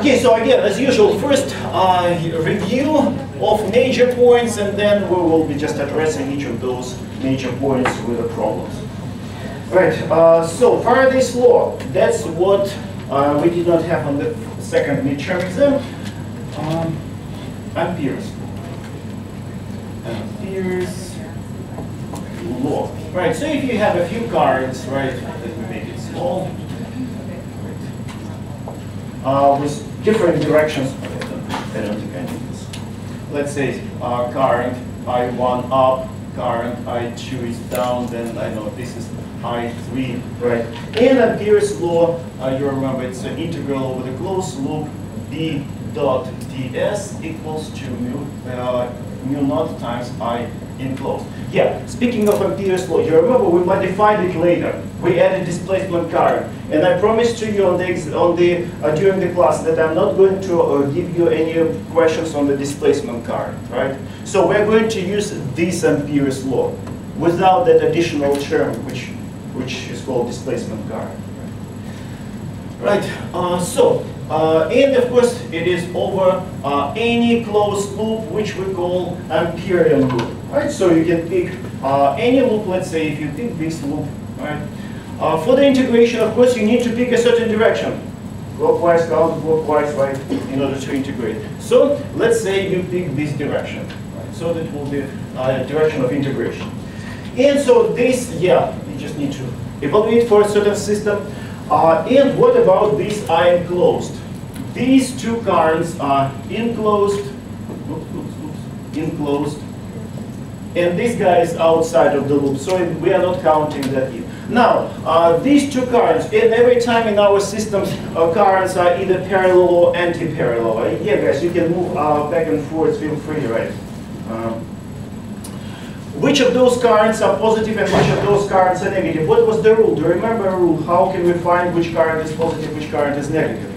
Okay, so again, as usual, first uh, review of major points, and then we will be just addressing each of those major points with the problems. Right, uh, so Faraday's law, that's what uh, we did not have on the second midterm exam. Um, Ampere's. Law. Right, so if you have a few cards, right, let me make it small, uh, with different directions. Let's say uh, current I1 up, current I2 is down, then I know this is I3, right? And Ampere's law, uh, you remember it's an integral over the closed loop B dot ds equals to mu, uh, mu naught times I enclosed. Yeah, speaking of Ampere's law, you remember we modified it later. We added displacement current. And I promised to you on the, on the, uh, during the class that I'm not going to uh, give you any questions on the displacement current, right? So we're going to use this Ampere's law without that additional term, which, which is called displacement current. Right, uh, so, and of course it is over uh, any closed loop which we call Amperian loop, right? So you can pick uh, any loop, let's say if you pick this loop, right? Uh, for the integration, of course, you need to pick a certain direction. Clockwise, counterclockwise, right, in order to integrate. So let's say you pick this direction, right? So that will be a direction of integration. And so this, yeah, you just need to evaluate for a certain system. Uh, and what about this are enclosed? These two currents are enclosed, oops, oops, oops, enclosed, and this guy is outside of the loop, so we are not counting that in. Now, uh, these two currents, every time in our systems, uh, currents are either parallel or anti-parallel. Yeah, guys, you can move uh, back and forth, feel free, right? Um, which of those currents are positive and which of those currents are negative? What was the rule? Do you remember a rule? How can we find which current is positive, which current is negative?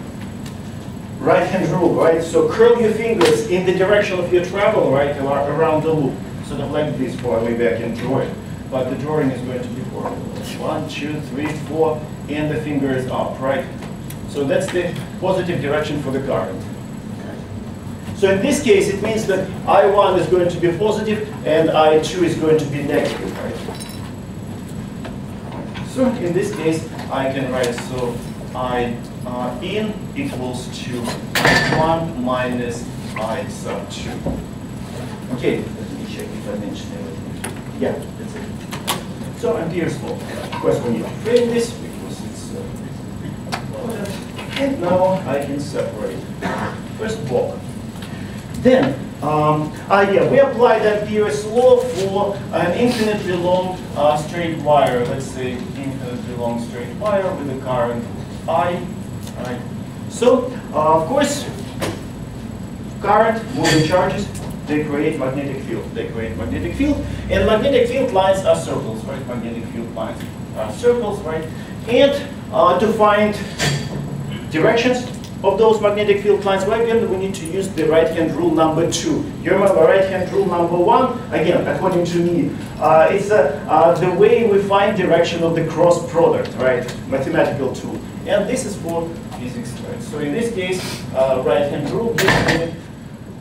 Right-hand rule, right? So curl your fingers in the direction of your travel, right, around the loop. Sort of like this, or maybe I can draw it. But the drawing is going to be for one, two, three, four, and the finger is up, right? So that's the positive direction for the current. So in this case, it means that I1 is going to be positive and I2 is going to be negative, right? So in this case, I can write so I uh, in equals to I1 minus I sub 2. Okay, let me check if I mentioned everything. Yeah, that's it. So law. Of course, need to frame this because it's uh, And now I can separate. First block. Then, um, uh, yeah, we applied Ampere's law for an infinitely long uh, straight wire. Let's say infinitely long straight wire with a current I. Right. So, uh, of course, current, moving charges, they create magnetic field. They create magnetic field, and magnetic field lines are circles, right? Magnetic field lines are circles, right? And uh, to find directions, of those magnetic field lines, again, we need to use the right-hand rule number two. You remember right-hand rule number one? Again, according to me, uh, it's uh, uh, the way we find direction of the cross product, right? Mathematical tool. And this is for physics, right? So in this case, uh, right-hand rule gives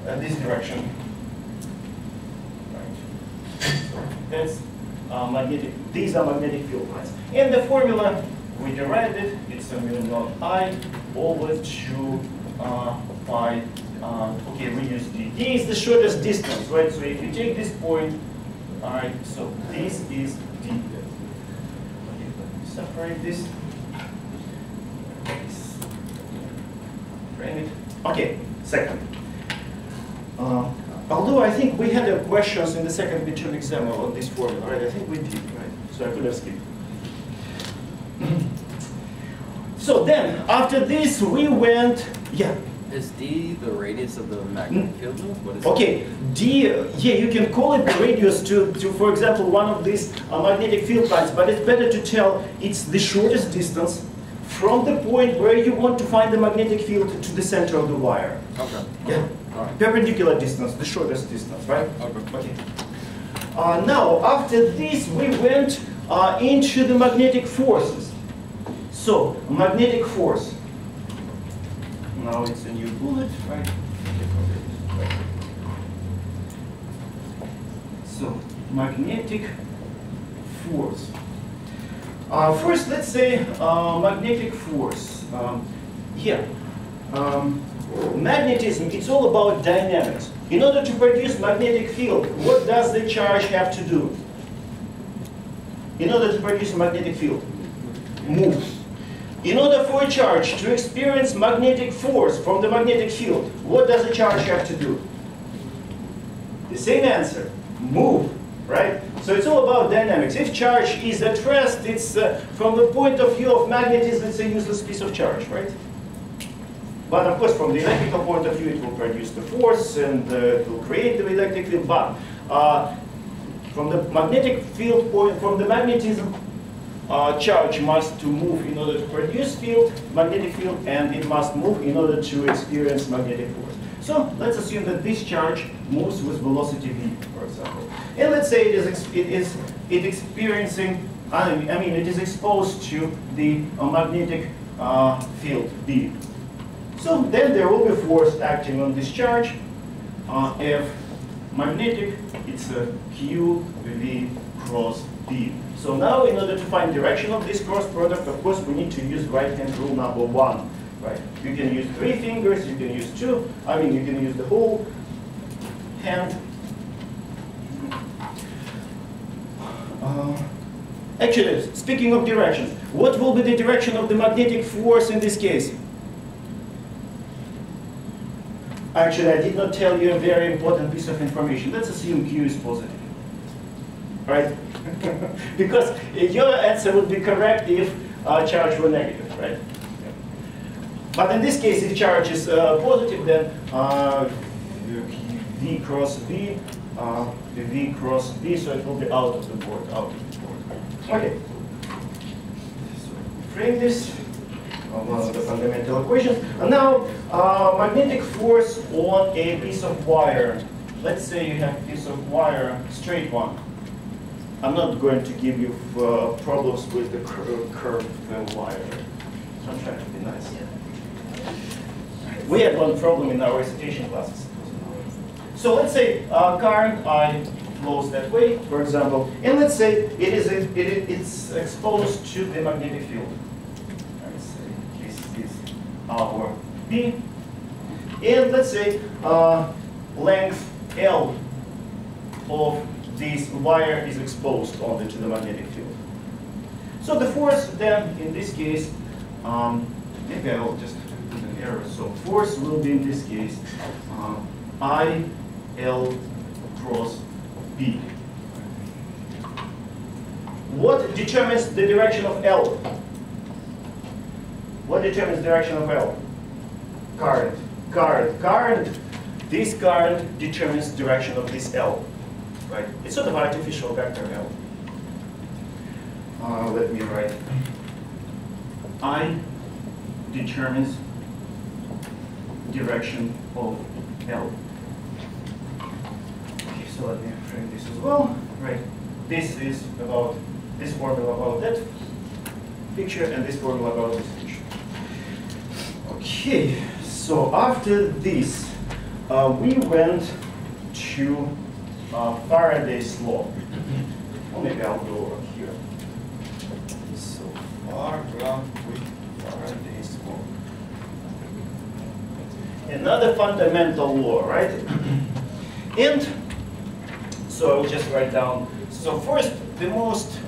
uh, this direction. Right. So that's uh, magnetic. These are magnetic field lines. And the formula we derived it. It's a mu naught I over 2 uh, pi, uh, okay, we use d. d is the shortest distance, right? So if you take this point, all right, so this is d. Okay, separate this. Frame it. Okay, second. Uh, although I think we had questions in the second midterm exam on this formula, right? I think we did, right? So I could have skipped. So then, after this, we went, yeah. Is D the radius of the magnetic field? What is Okay, D, yeah, you can call it the radius to, to for example, one of these uh, magnetic field lines, but it's better to tell it's the shortest distance from the point where you want to find the magnetic field to the center of the wire. Okay. Yeah. Right. Perpendicular distance, the shortest distance, right? Okay. Okay. Uh, now, after this, we went uh, into the magnetic forces. So, magnetic force. Now it's a new bullet, right? So, magnetic force. Uh, first, let's say uh, magnetic force. Um, here, um, magnetism, it's all about dynamics. In order to produce magnetic field, what does the charge have to do? In order to produce a magnetic field, move. In order for a charge to experience magnetic force from the magnetic field, what does the charge have to do? The same answer, move, right? So it's all about dynamics. If charge is at rest, it's uh, from the point of view of magnetism, it's a useless piece of charge, right? But of course, from the electrical point of view, it will produce the force and uh, it will create the electric field. But uh, from the magnetic field point, from the magnetism uh, charge must to move in order to produce field, magnetic field, and it must move in order to experience magnetic force. So let's assume that this charge moves with velocity v, for example. And let's say it is, it is it experiencing, I mean, it is exposed to the uh, magnetic uh, field B. So then there will be force acting on this charge. Uh, F magnetic, it's a Q V cross B. So now in order to find direction of this cross product, of course, we need to use right-hand rule number one. Right? You can use three fingers, you can use two, I mean, you can use the whole hand. Uh, actually, speaking of directions, what will be the direction of the magnetic force in this case? Actually, I did not tell you a very important piece of information. Let's assume Q is positive. Right? because your answer would be correct if uh, charge were negative, right? But in this case, if charge is uh, positive, then uh, V cross V, uh, V cross V, so it will be out of the board, out of the board. Okay. So frame this, one of the fundamental equations. And now, uh, magnetic force on a piece of wire. Let's say you have a piece of wire, straight one. I'm not going to give you uh, problems with the cur curved wire. I'm trying to be nice. We had one problem in our recitation classes. So let's say uh, current I flows that way, for example, and let's say it is a, it, it's exposed to the magnetic field. Let's say this is our B, and let's say uh, length L of this wire is exposed to the magnetic field. So the force then, in this case, um, maybe I will just put an error. So force will be in this case uh, I L cross B. What determines the direction of L? What determines direction of L? Current. Current. Current. This current determines direction of this L right? It's sort of artificial vector L. Uh, let me write. I determines direction of L. Okay, so let me frame this as well. Right. This is about this formula about that picture and this formula about this. Okay, so after this, uh, we went to uh, Faraday's law. Well, maybe I'll go over here. So far with Faraday's law. Another fundamental law, right? and so I'll just write down. So first, the most,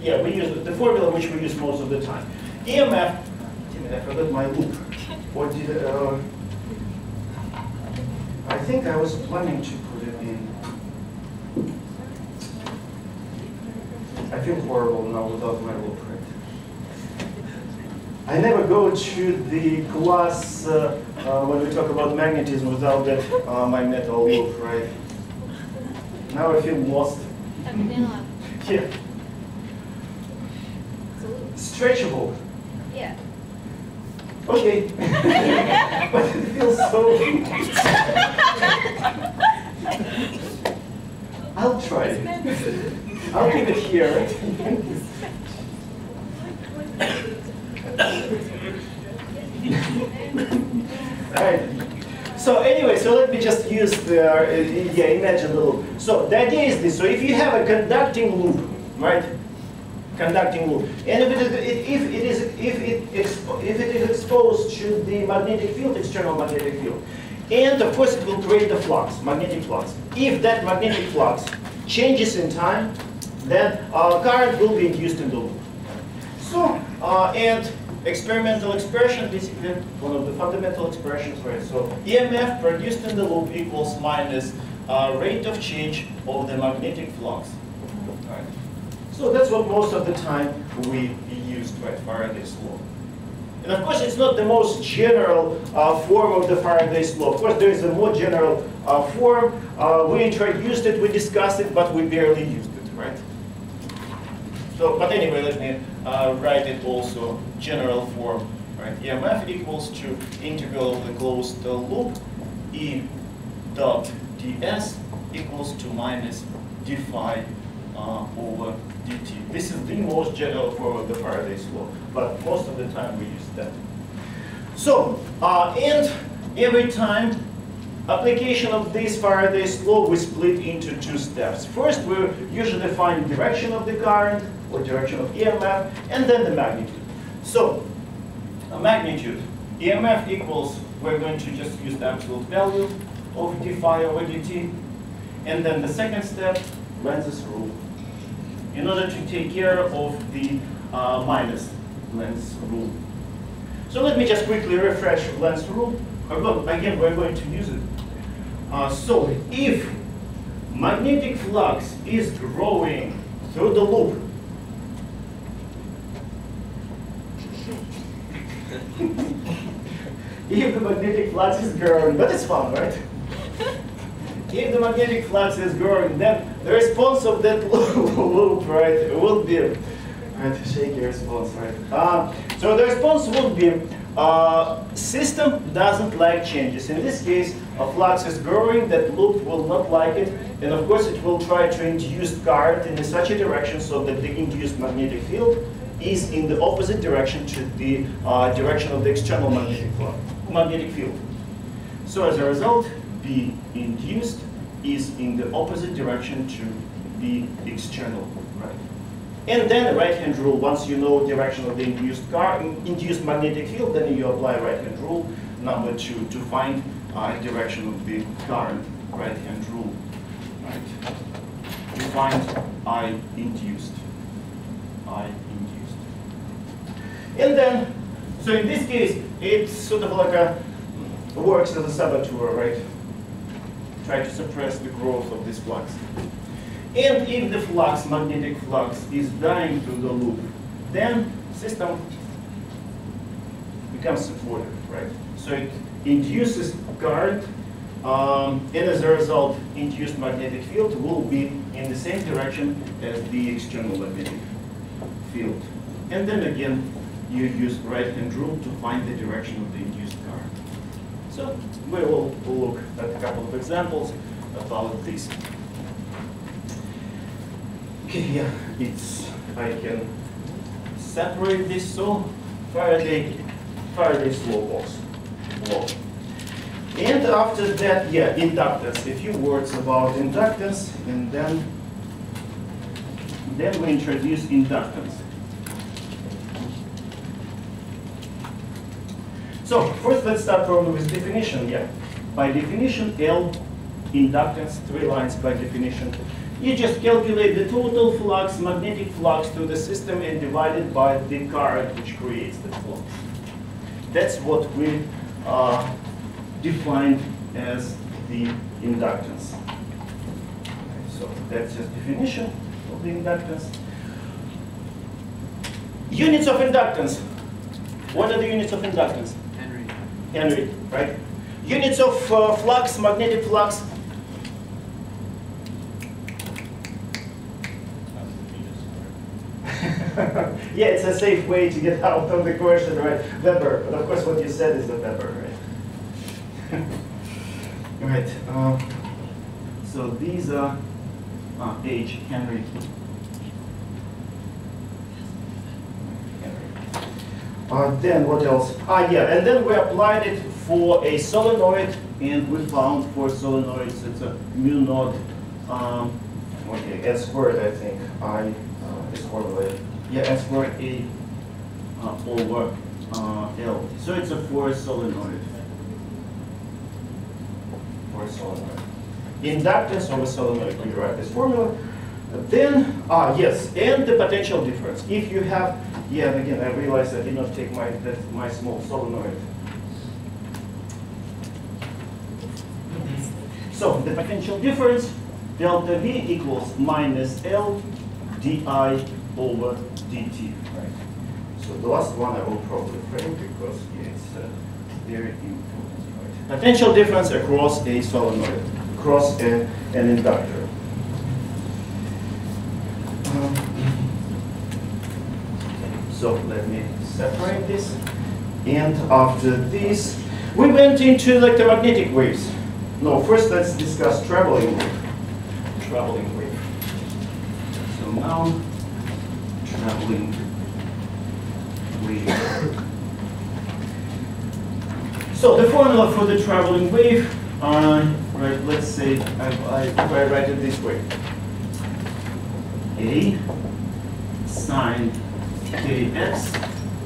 yeah, we use the formula which we use most of the time. EMF, I forgot my loop. What did, uh, I think I was planning to put it in. I feel horrible now without my blueprint. I never go to the class uh, uh, when we talk about magnetism without that uh, my metal loop, right? Now I feel lost. yeah. Stretchable. Yeah. Okay. but it feels so. I'll try it. I'll keep it here. Alright. So anyway, so let me just use the, uh, yeah, imagine the loop. So the idea is this, so if you have a conducting loop, right? Conducting loop, and if it is, if it is, if it, if it is exposed to the magnetic field, external magnetic field, and of course it will create the flux, magnetic flux. If that magnetic flux changes in time, then uh, current will be induced in the loop. So, uh, and experimental expression, basically one of the fundamental expressions, right? So EMF produced in the loop equals minus uh, rate of change of the magnetic flux. So that's what most of the time we used, right, Faraday's law. And of course, it's not the most general uh, form of the Faraday's law. Of course, there is a more general uh, form. Uh, we introduced it, we discussed it, but we barely used it, right? So, but anyway, let me uh, write it also general form. Right? EMF equals to integral of the closed loop E dot ds equals to minus d phi uh, over dt. This is the most general form of the Faraday's law, but most of the time we use that. So, uh, and every time application of this Faraday's law, we split into two steps. First, we usually find direction of the current, or direction of EMF, and then the magnitude. So, a magnitude, EMF equals, we're going to just use the absolute value of d phi over dt. And then the second step, Lenz's rule. In order to take care of the uh, minus Lenz rule. So let me just quickly refresh Lenz rule. Again, we're going to use it. Uh, so if magnetic flux is growing through the loop if the magnetic flux is growing, but it's fun, right? if the magnetic flux is growing, then the response of that loop, right, will be, right, shaky response, right? Uh, so the response would be, uh, system doesn't like changes. In this case, a flux is growing, that loop will not like it, and of course it will try to induce current in such a direction so that the induced magnetic field is in the opposite direction to the uh, direction of the external magnetic, magnetic field. So as a result, B induced is in the opposite direction to the external, right? And then the right-hand rule, once you know direction of the induced car, induced magnetic field, then you apply right-hand rule number two to find uh, direction of the current right-hand rule, right? To find I induced, I induced. and then, so in this case, it's sort of like a, works as a saboteur, right? Try to suppress the growth of this flux. And if the flux, magnetic flux, is dying through the loop, then system becomes supportive, right? So it induces current, um, and as a result, induced magnetic field will be in the same direction as the external magnetic field. And then again, you use right-hand rule to find the direction of the. So we will look at a couple of examples about this. Okay, yeah, it's, I can separate this so Faraday, Faraday's law box, law. And after that, yeah, inductance, a few words about inductance, and then, then we introduce inductance. So first let's start probably with definition. Yeah, by definition, L inductance, three lines by definition. You just calculate the total flux, magnetic flux to the system and divide it by the current which creates the flux. That's what we uh, defined as the inductance. So that's just definition of the inductance. Units of inductance. What are the units of inductance? Henry, right? Units of uh, flux, magnetic flux. yeah, it's a safe way to get out of the question, right? Weber, but of course what you said is the Weber, right? right, uh, so these are uh, H, Henry. Uh, then what else? Ah, yeah, and then we applied it for a solenoid, and we found for solenoids it's a mu naught, um, okay, s squared, I think, I, uh, is. Yeah, s squared a uh, over uh, L. So it's a for solenoid. For solenoid. Inductance of a solenoid, we write this formula. Then, ah, yes, and the potential difference. If you have, yeah, again, I realized I did not take my, that, my small solenoid. So the potential difference, delta V equals minus L di over dt, right? So the last one I will probably frame because it's uh, very important. Right? Potential difference across a solenoid, across a, an inductor. Um, so let me separate this. And after this, we went into electromagnetic waves. No, first let's discuss traveling wave. Traveling wave. So now, traveling wave. So the formula for the traveling wave, uh, right, let's say I, I, I write it this way. A sine kx,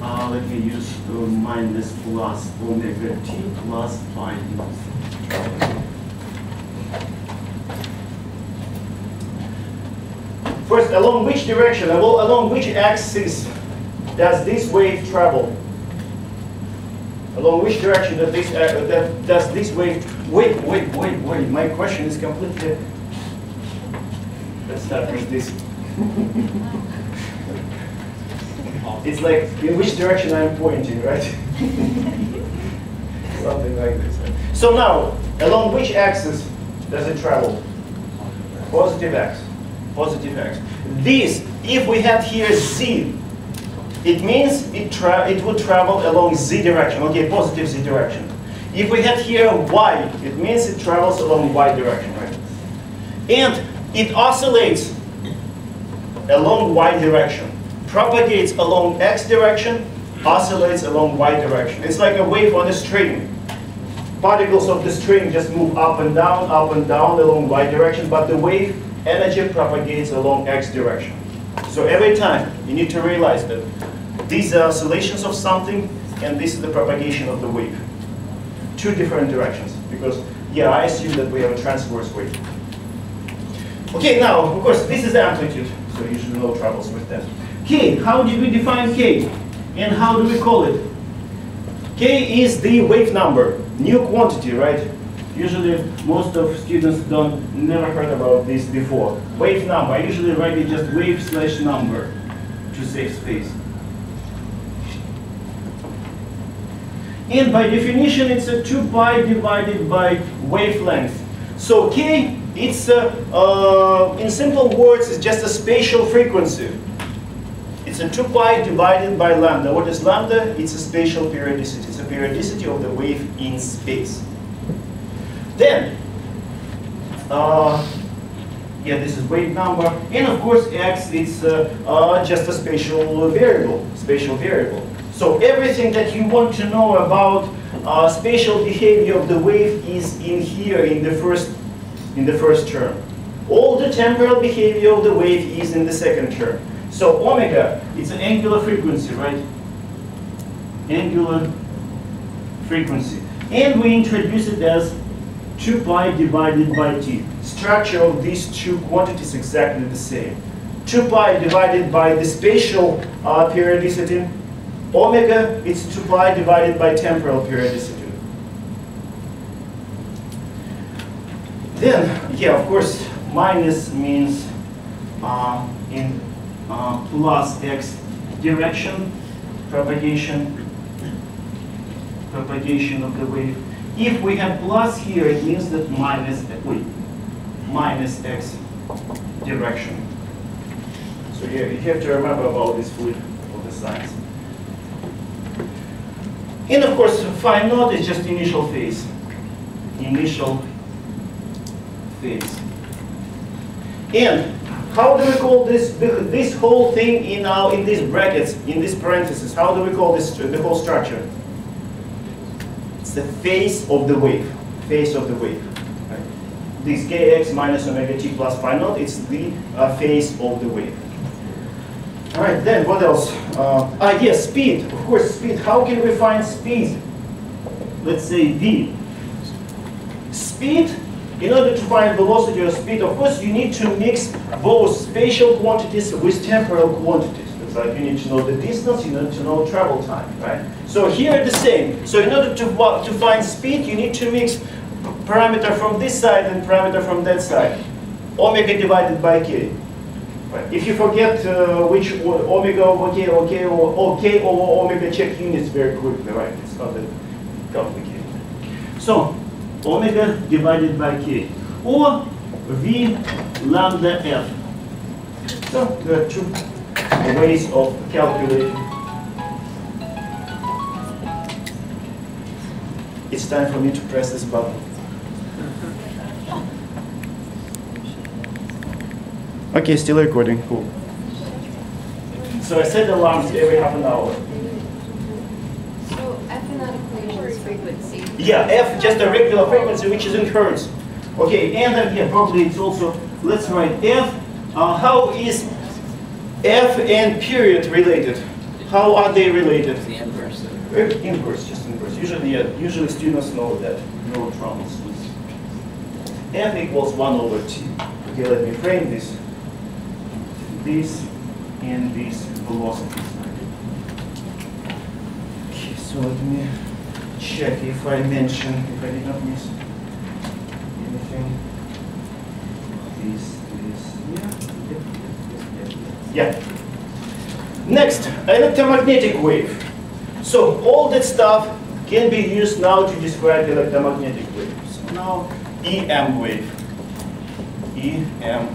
uh, let me use uh, minus plus omega t plus phi First, along which direction, along which axis does this wave travel? Along which direction does this, uh, that, does this wave, wait, wait, wait, wait, my question is completely, let's start with this. it's like, in which direction I'm pointing, right? Something like this. So now, along which axis does it travel? Positive x, positive x. This, if we had here z, it means it, it would travel along z direction, okay, positive z direction. If we had here y, it means it travels along y direction, right? And it oscillates along y direction, propagates along x direction, oscillates along y direction. It's like a wave on a string. Particles of the string just move up and down, up and down along y direction, but the wave energy propagates along x direction. So every time you need to realize that these are oscillations of something and this is the propagation of the wave. Two different directions because yeah, I assume that we have a transverse wave. Okay, now, of course, this is the amplitude, so you should no troubles with that. K, how did we define K? And how do we call it? K is the wave number, new quantity, right? Usually, most of students don't never heard about this before. Wave number, I usually write it just wave slash number to save space. And by definition, it's a 2 pi divided by wavelength. So k, it's a, uh, in simple words, it's just a spatial frequency. A 2 pi divided by lambda. What is lambda? It's a spatial periodicity. It's a periodicity of the wave in space. Then, uh, yeah, this is wave number. And of course, x is uh, uh, just a spatial variable, spatial variable. So everything that you want to know about uh, spatial behavior of the wave is in here in the first in the first term. All the temporal behavior of the wave is in the second term. So omega, is an angular frequency, right? Angular frequency. And we introduce it as 2 pi divided by t. Structure of these two quantities exactly the same. 2 pi divided by the spatial uh, periodicity Omega is 2 pi divided by temporal periodicity. Then, yeah, of course, minus means uh, in uh, plus x direction, propagation, propagation of the wave. If we have plus here, it means that minus, wait, minus x direction. So yeah, you have to remember about this fluid of the signs. And of course, phi naught is just initial phase. Initial phase. And how do we call this this whole thing in our in these brackets, in these parentheses? How do we call this the whole structure? It's the phase of the wave. Phase of the wave. Right? This kx minus omega t plus phi naught, it's the uh, phase of the wave. All right, then what else? Uh, ah, yes, speed. Of course, speed. How can we find speed? Let's say v. Speed, in order to find velocity or speed, of course, you need to mix both spatial quantities with temporal quantities. It's like you need to know the distance, you need to know travel time, right? So here the same. So in order to, to find speed, you need to mix parameter from this side and parameter from that side. Omega divided by k. Right. If you forget uh, which omega over k or k or, or k over omega, check units very quickly, right? It's not that complicated. So omega divided by k or v lambda f. So there are two ways of calculating. It's time for me to press this button. Okay, still recording. Cool. So I set the alarms every half an hour. So frequency. Yeah, F just a regular frequency which is in hertz. Okay, and then yeah, probably it's also let's write F. Uh, how is F and period related? How are they related? The inverse. Uh, Inverse, just inverse. Usually, yeah, usually students know that. No troubles. F equals one over t. Okay, let me frame this this and this velocities. Okay, so let me check if I mention, if I did not miss anything. This, this, yeah. Yeah. Next, electromagnetic wave. So all that stuff can be used now to describe electromagnetic wave. So now EM wave. EM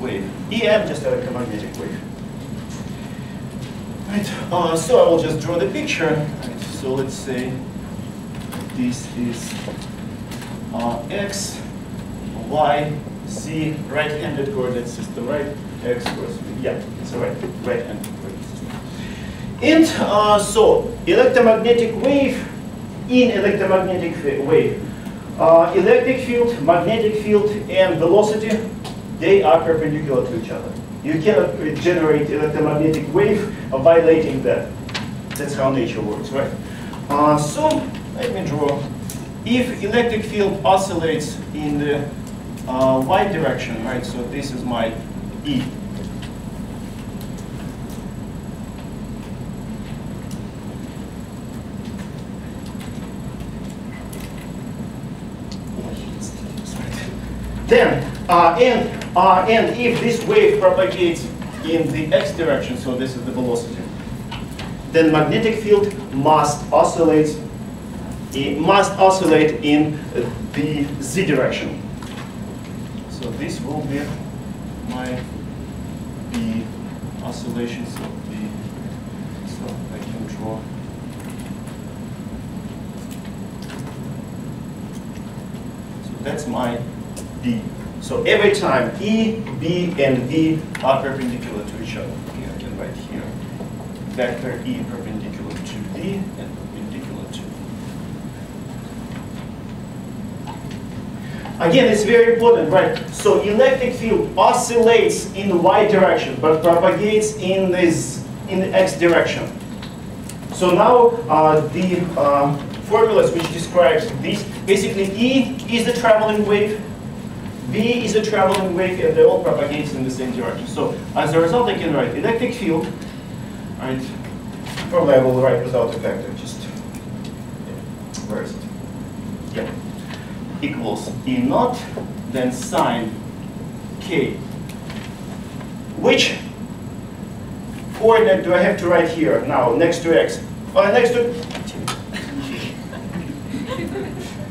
wave. EM, just electromagnetic wave. Right, uh, so I will just draw the picture. Right, so let's say this is uh, X, Y, Z, right-handed coordinate system, right? X yeah, it's a right, right-handed coordinate system. And uh, so, electromagnetic wave, in electromagnetic wave, uh, electric field, magnetic field, and velocity they are perpendicular to each other. You cannot generate electromagnetic wave violating that. That's how nature works, right? Uh, so let me draw. If electric field oscillates in the uh, y direction, right? So this is my E. Then, uh, and uh, and if this wave propagates in the x direction, so this is the velocity, then magnetic field must oscillate, it must oscillate in the z direction. So this will be my the oscillations of the, so I can draw. So that's my B. So every time E, B, and V are perpendicular to each other. Here, I can write here. Vector E perpendicular to V and perpendicular to Again, it's very important, right? So electric field oscillates in the y direction, but propagates in this in the x direction. So now uh, the uh, formulas which describes this, basically E is the traveling wave, V is a traveling wave and they all propagate in the same direction. So as a result, I can write electric field, right? Probably I will write without a vector, just, yeah. where is it? Equals E naught, then sine K. Which coordinate do I have to write here now, next to X? Uh, next to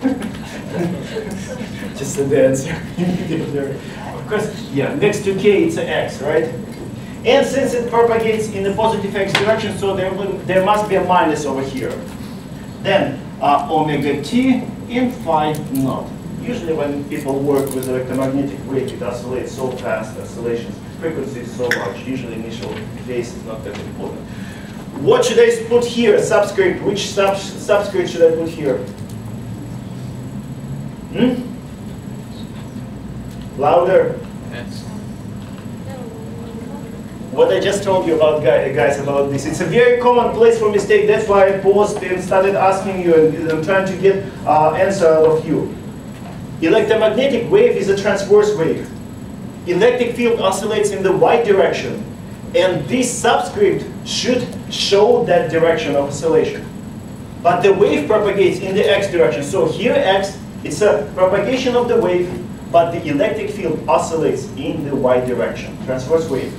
just the answer. of course, yeah, next to k it's an x, right? And since it propagates in the positive x direction, so there, will, there must be a minus over here. Then uh, omega t in phi naught. Usually when people work with electromagnetic wave, it oscillates so fast, oscillations, frequency is so large, usually initial phase is not that important. What should I put here? Subscript. Which sub subscript should I put here? Hmm? Louder. What I just told you about guys about this. It's a very common place for mistake. That's why I paused and started asking you and trying to get uh, answer out of you. Electromagnetic wave is a transverse wave. Electric field oscillates in the y direction, and this subscript should show that direction of oscillation. But the wave propagates in the x direction. So here x, it's a propagation of the wave, but the electric field oscillates in the y direction, transverse wave.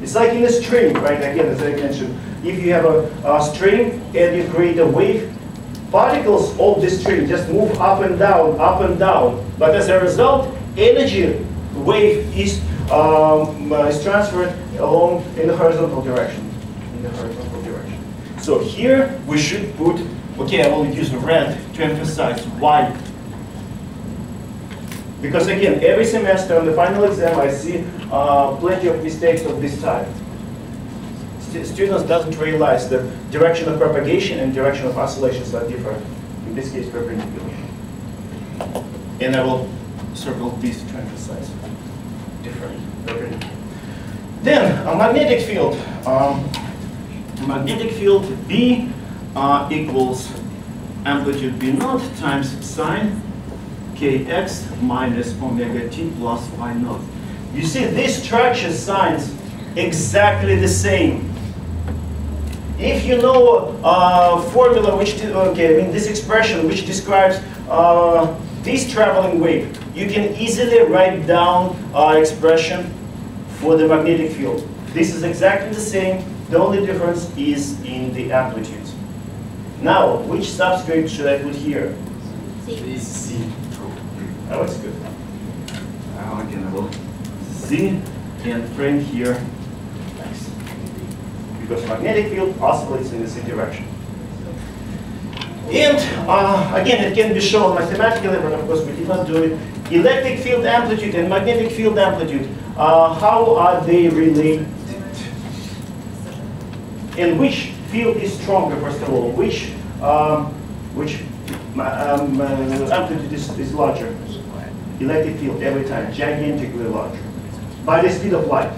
It's like in a string, right? Again, as I mentioned, if you have a, a string and you create a wave, particles of the string just move up and down, up and down. But as a result, energy wave is, um, is transferred along in the horizontal direction. In the horizontal direction. So here we should put, okay, I will use red to emphasize why. Because again, every semester on the final exam, I see uh, plenty of mistakes of this type. Stu- students doesn't realize the direction of propagation and direction of oscillations are different. In this case, perpendicular. And I will circle this to emphasize different. perpendicular. Then a magnetic field. Um, magnetic field B uh, equals amplitude B naught times sine kx minus omega t plus phi naught. You see, this structure signs exactly the same. If you know uh, formula which, okay, I mean this expression which describes uh, this traveling wave, you can easily write down uh, expression for the magnetic field. This is exactly the same. The only difference is in the amplitude. Now, which subscript should I put here? C. Oh, it's good. Now I will Z and frame here. Nice. Because magnetic field oscillates in the same direction. And uh, again, it can be shown mathematically, but of course we did not do it. Electric field amplitude and magnetic field amplitude, uh, how are they related? And which field is stronger, first of all? Which, um, which um, uh, amplitude is, is larger? Electric field every time, gigantically larger. By the speed of light.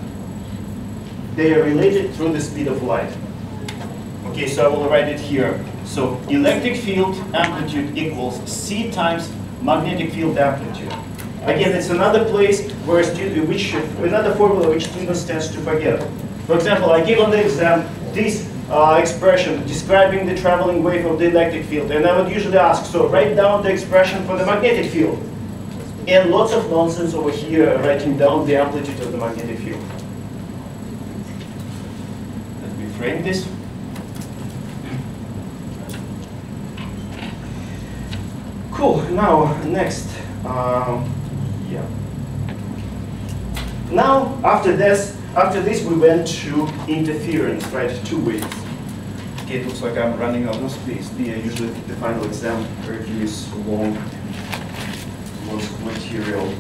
They are related through the speed of light. Okay, so I will write it here. So electric field amplitude equals C times magnetic field amplitude. Again, it's another place where student, which another formula which students tends to forget. For example, I give on the exam this uh, expression describing the traveling wave of the electric field, and I would usually ask, so write down the expression for the magnetic field. And lots of nonsense over here writing down the amplitude of the magnetic field. Let me frame this. Cool. Now, next. Um, yeah. Now, after this, after this, we went to interference, right? Two ways. Okay, it looks like I'm running out of space. The, usually the final exam review is long, material.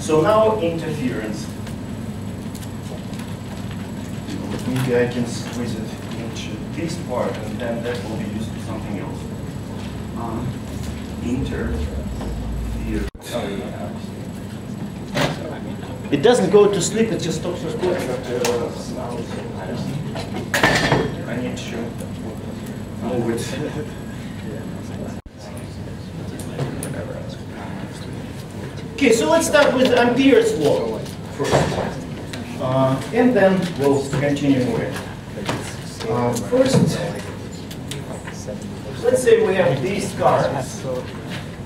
So now interference. Maybe I can squeeze it into this part, and then that will be used for something else. Uh, interference. It doesn't go to sleep, it just stops recording after some. I need to move it. Okay, so let's start with Ampere's law first. Uh, and then we'll continue with. Uh, first, let's say we have these cards. All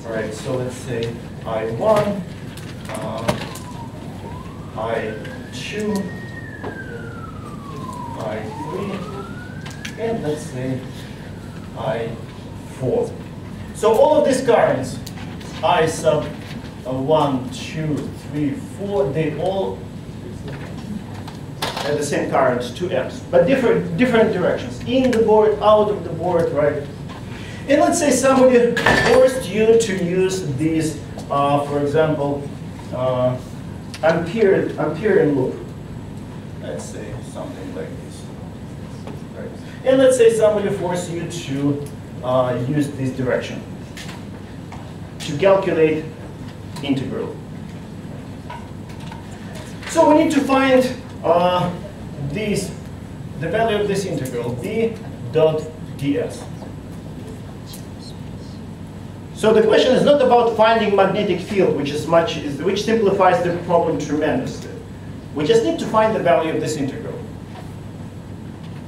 right, so let's say I1, uh, I2, I3, and let's say I4. So all of these currents, I sub uh, 1, 2, 3, 4, they all have the same current, 2 amps, but different, different directions, in the board, out of the board, right? And let's say somebody forced you to use these, uh, for example, uh, Ampere, Amperian loop. Let's say something like this. Right? And let's say somebody forced you to uh, use this direction to calculate integral. So we need to find uh, this, the value of this integral, b dot ds. So the question is not about finding magnetic field, which is much, which simplifies the problem tremendously. We just need to find the value of this integral.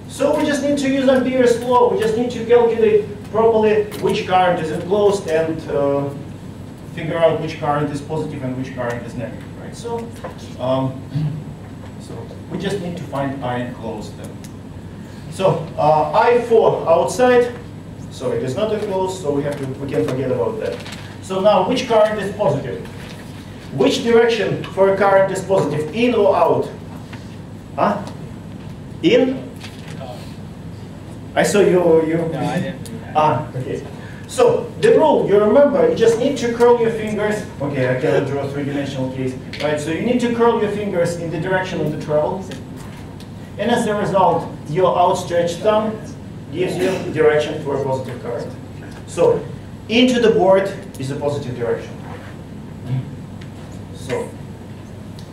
So we just need to use Ampere's law. We just need to calculate properly which current is enclosed and uh, figure out which current is positive and which current is negative, right? So, um, so we just need to find I enclosed then. So uh, I4 outside, so it is not enclosed, so we have to we can forget about that. So now which current is positive? Which direction for a current is positive, in or out? Huh? In? I saw you. you No, I didn't. Ah, okay. So the rule, you remember, you just need to curl your fingers. Okay, I cannot draw three-dimensional case. Right, so you need to curl your fingers in the direction of the travel. And as a result, your outstretched thumb gives you direction for a positive current. So into the board is a positive direction. So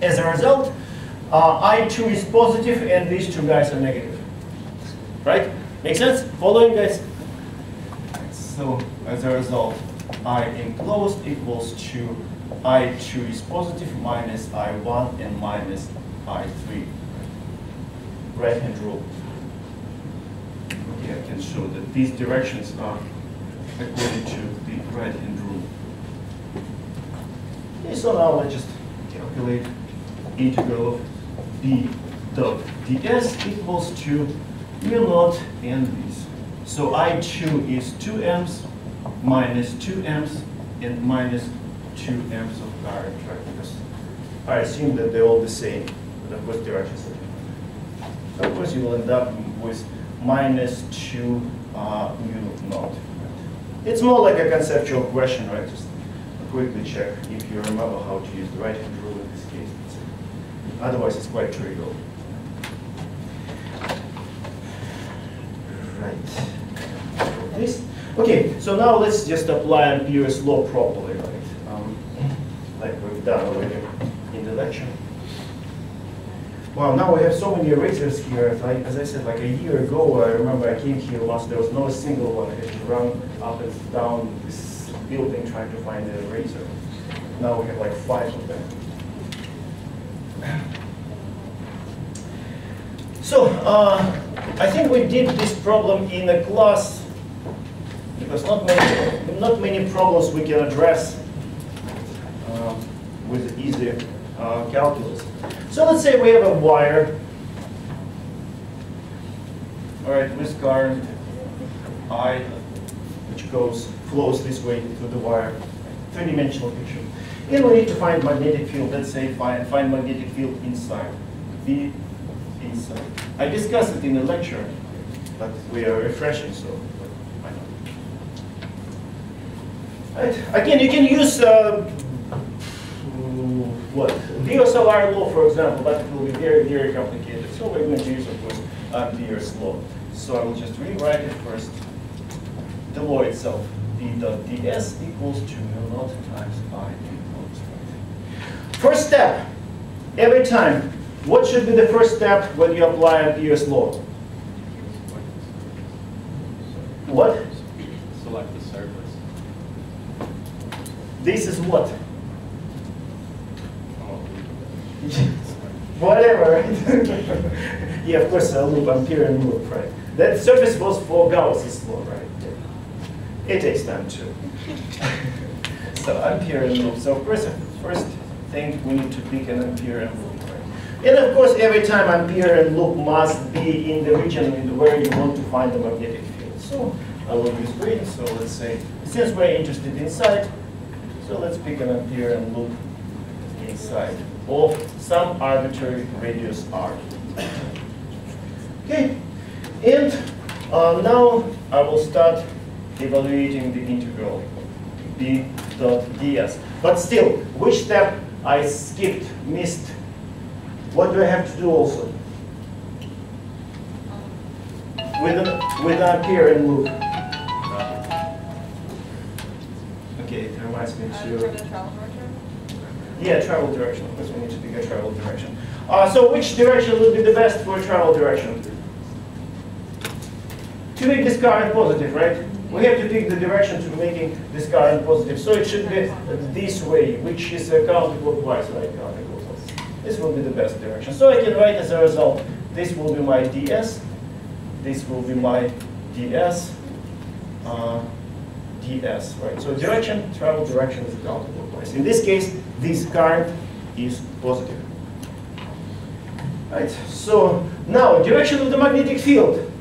as a result, uh, I2 is positive and these two guys are negative. Right? Make sense? Following guys? So as a result, I enclosed equals to I2 is positive minus I1 and minus I3. Right hand rule. Okay, I can show that these directions are according to the right hand rule. Okay, so now let's just calculate integral of b dot ds equals to mu naught and this. So I2 is 2 amps minus 2 amps and minus 2 amps of current, right? Because I assume that they're all the same, but of course directions are different. So of course you will end up with minus 2 uh, mu naught. It's more like a conceptual question, right? Just quickly check if you remember how to use the right hand rule in this case. Otherwise, it's quite trivial. Right. Okay, so now let's just apply Ampere's law properly, right? Um, like we've done already in the lecture. Wow, now we have so many erasers here. As I said, like a year ago, I remember I came here once, there was no single one. I had to run up and down this building trying to find an eraser. Now we have like five of them. So, uh, I think we did this problem in a class because not many, not many problems we can address uh, with easy uh, calculus. So let's say we have a wire, all right, with current I, which goes flows this way through the wire, three-dimensional picture. And we need to find magnetic field. Let's say find find magnetic field inside, B inside. I discussed it in the lecture, but we are refreshing, so why not? Again, you can use uh, what? Biot-Savart law, for example, but it will be very, very complicated. So we're going to use, of course, Ampere's law. So I will just rewrite it first. The law itself, d dot ds equals to mu naught times I equals. First step, every time, what should be the first step when you apply Ampere's law? What? Select the surface. This is what? Whatever, yeah, of course, a loop, Amperian loop, right? That surface was for Gauss's law, right? It takes time too. so Amperian loop. So first, first thing we need to pick an Amperian loop, right? And of course, every time Amperian loop must be in the region where you want to find the magnetic field. So I will use green. So let's say, since we're interested inside, so let's pick an and look inside of some arbitrary radius r. Okay, and uh, now I will start evaluating the integral b dot ds. But still, which step I skipped, missed? What do I have to do also? with an, with an Amperian loop. Okay, it reminds me Uh, to, the travel yeah, travel direction, because we need to pick a travel direction. Uh, so which direction would be the best for travel direction? To make this current positive, right? We have to pick the direction to making this current positive. So it should be this way, which is uh, counterclockwise, right? Counterclockwise. This will be the best direction. So I can write as a result, this will be my ds, this will be my ds, uh, ds, right? So direction, travel direction is counterclockwise. In this case, this current is positive. Right, so now direction of the magnetic field.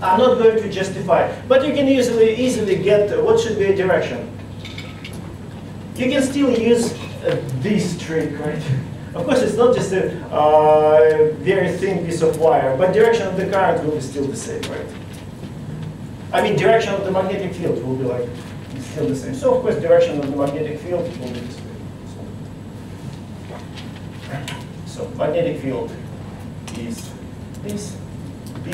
I'm not going to justify, but you can easily easily get what should be a direction. You can still use uh, this trick, right? Of course, it's not just a uh, very thin piece of wire, but direction of the current will be still the same, right? I mean, direction of the magnetic field will be like still the same. So of course, direction of the magnetic field will be this way. So magnetic field is this B,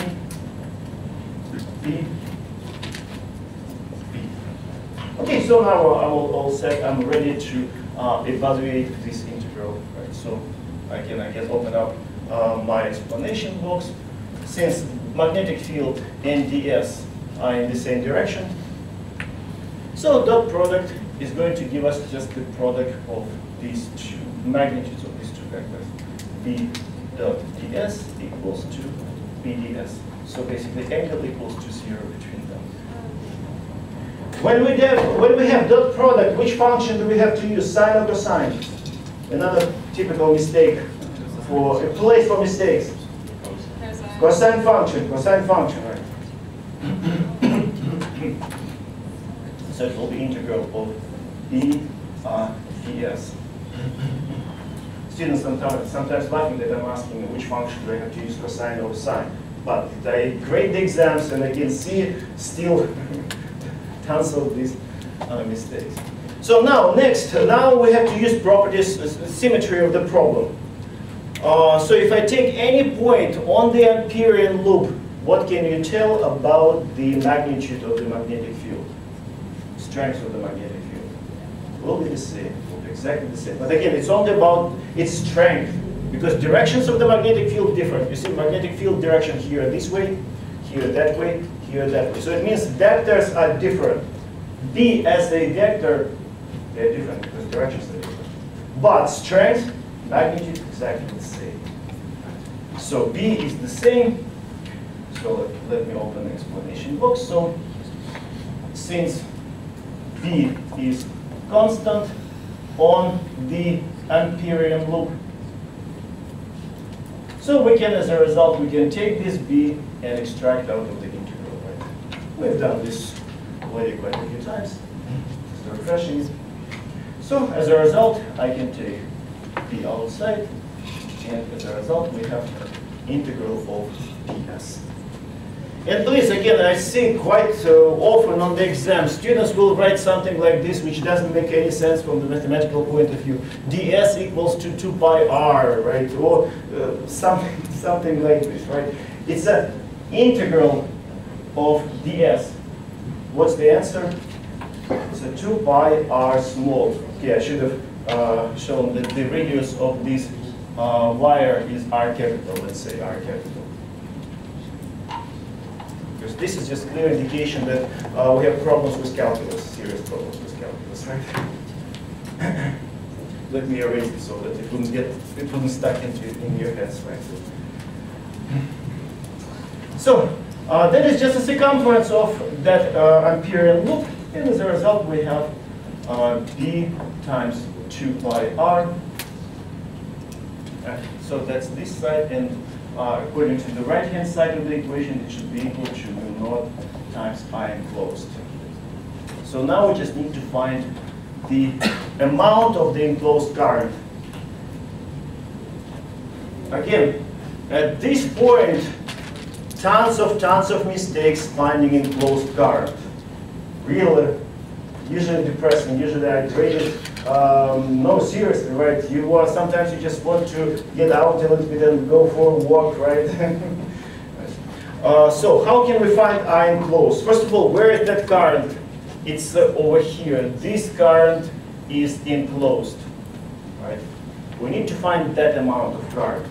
B, B. Okay, so now I will all set. I'm ready to uh, evaluate this integral. Right, so I can I can open up uh, my explanation box. Since magnetic field NDS ds are in the same direction, so dot product is going to give us just the product of these two magnitudes of these two vectors. B dot ds equals to bds. So basically angle equals to zero between them. When we have when we have dot product, which function do we have to use? Sine or cosine? Another typical mistake for a place for mistakes. Cosine. Cosine function, cosine function, it will be integral of b uh, ds. Students sometimes, sometimes laughing that I'm asking which function do I have to use cosine or sine. But I grade the exams and I can see still tons of these uh, mistakes. So now, next, now we have to use properties, uh, symmetry of the problem. Uh, so if I take any point on the Amperian loop, what can you tell about the magnitude of the magnetic field? Strength of the magnetic field. Will be the same, will be exactly the same. But again, it's only about its strength, because directions of the magnetic field different. You see magnetic field direction here this way, here that way, here that way. So it means vectors are different. B as a vector, they're different because directions are different. But strength, magnitude, exactly the same. So B is the same. So let, let me open the explanation box. So since B is constant on the Amperian loop, so we can, as a result, we can take this B and extract out of the integral. Right? We've done this already quite a few times. Just refreshing. So as a result, I can take B outside, and as a result, we have integral of ds. And please, again, I see quite uh, often on the exam, students will write something like this, which doesn't make any sense from the mathematical point of view. ds equals to 2 pi r, right? Or uh, something, something like this, right? It's an integral of ds. What's the answer? It's a 2 pi r small. Okay, I should have uh, shown that the radius of this uh, wire is r capital, let's say r capital. This is just clear indication that uh, we have problems with calculus, serious problems with calculus, right? Let me erase it so that it wouldn't get, it wouldn't stuck into in your heads, right? So uh, that is just a circumference of that uh, Amperian loop, and as a result we have uh, b times 2 pi r. Uh, so that's this side, and uh, according to the right-hand side of the equation, it should be equal to mu naught times I enclosed. So now we just need to find the amount of the enclosed current. Again, at this point, tons of tons of mistakes finding enclosed current. Really, usually depressing, usually I grade it. Um, no, seriously, right? You want sometimes you just want to get out a little bit and go for a walk, right? Uh, so how can we find I enclosed? First of all, where is that current? It's uh, over here. This current is enclosed, right? We need to find that amount of current.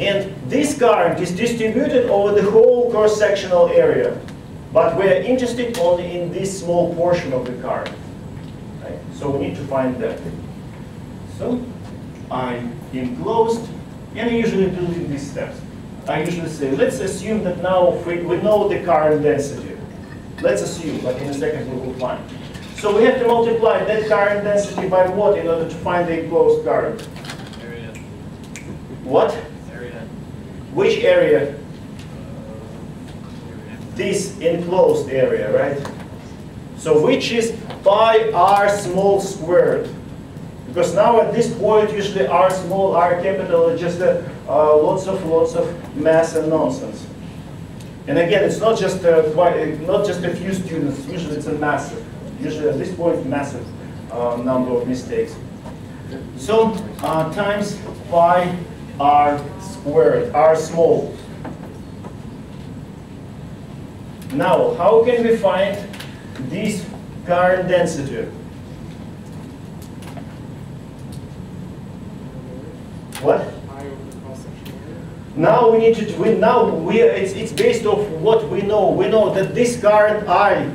And this current is distributed over the whole cross-sectional area, but we're interested only in this small portion of the current. So we need to find that. So I enclosed, and I usually do in these steps. I usually say, let's assume that now we, we know the current density. Let's assume, but in a second we will find. So we have to multiply that current density by what in order to find the enclosed current? Area. What? Area. Which area? Uh, area. This enclosed area, right? So which is pi r small squared. Because now at this point, usually r small, r capital is just uh, lots of lots of mass and nonsense. And again, it's not just uh, quite, uh, not just a few students. Usually it's a massive. Usually at this point, massive uh, number of mistakes. So times pi r squared, r small. Now, how can we find this current density? What? Now we need to, we, now we, it's, it's based off what we know. We know that this current I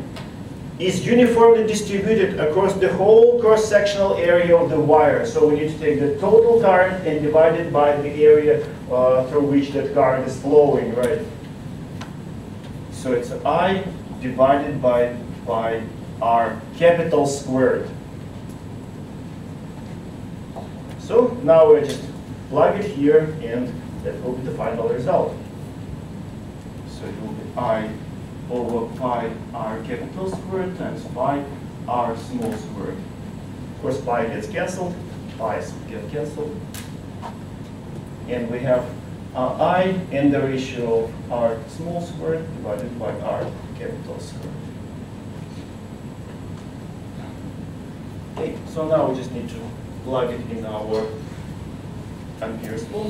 is uniformly distributed across the whole cross-sectional area of the wire. So we need to take the total current and divide it by the area uh, through which that current is flowing, right? So it's I divided by, by R capital squared. So now we just plug it here and that will be the final result. So it will be I over pi r capital squared times pi r small squared. Of course, pi gets cancelled, pi's get cancelled. And we have uh, i and the ratio of r small squared divided by r capital squared. Okay, so now we just need to plug it in our Ampere's law.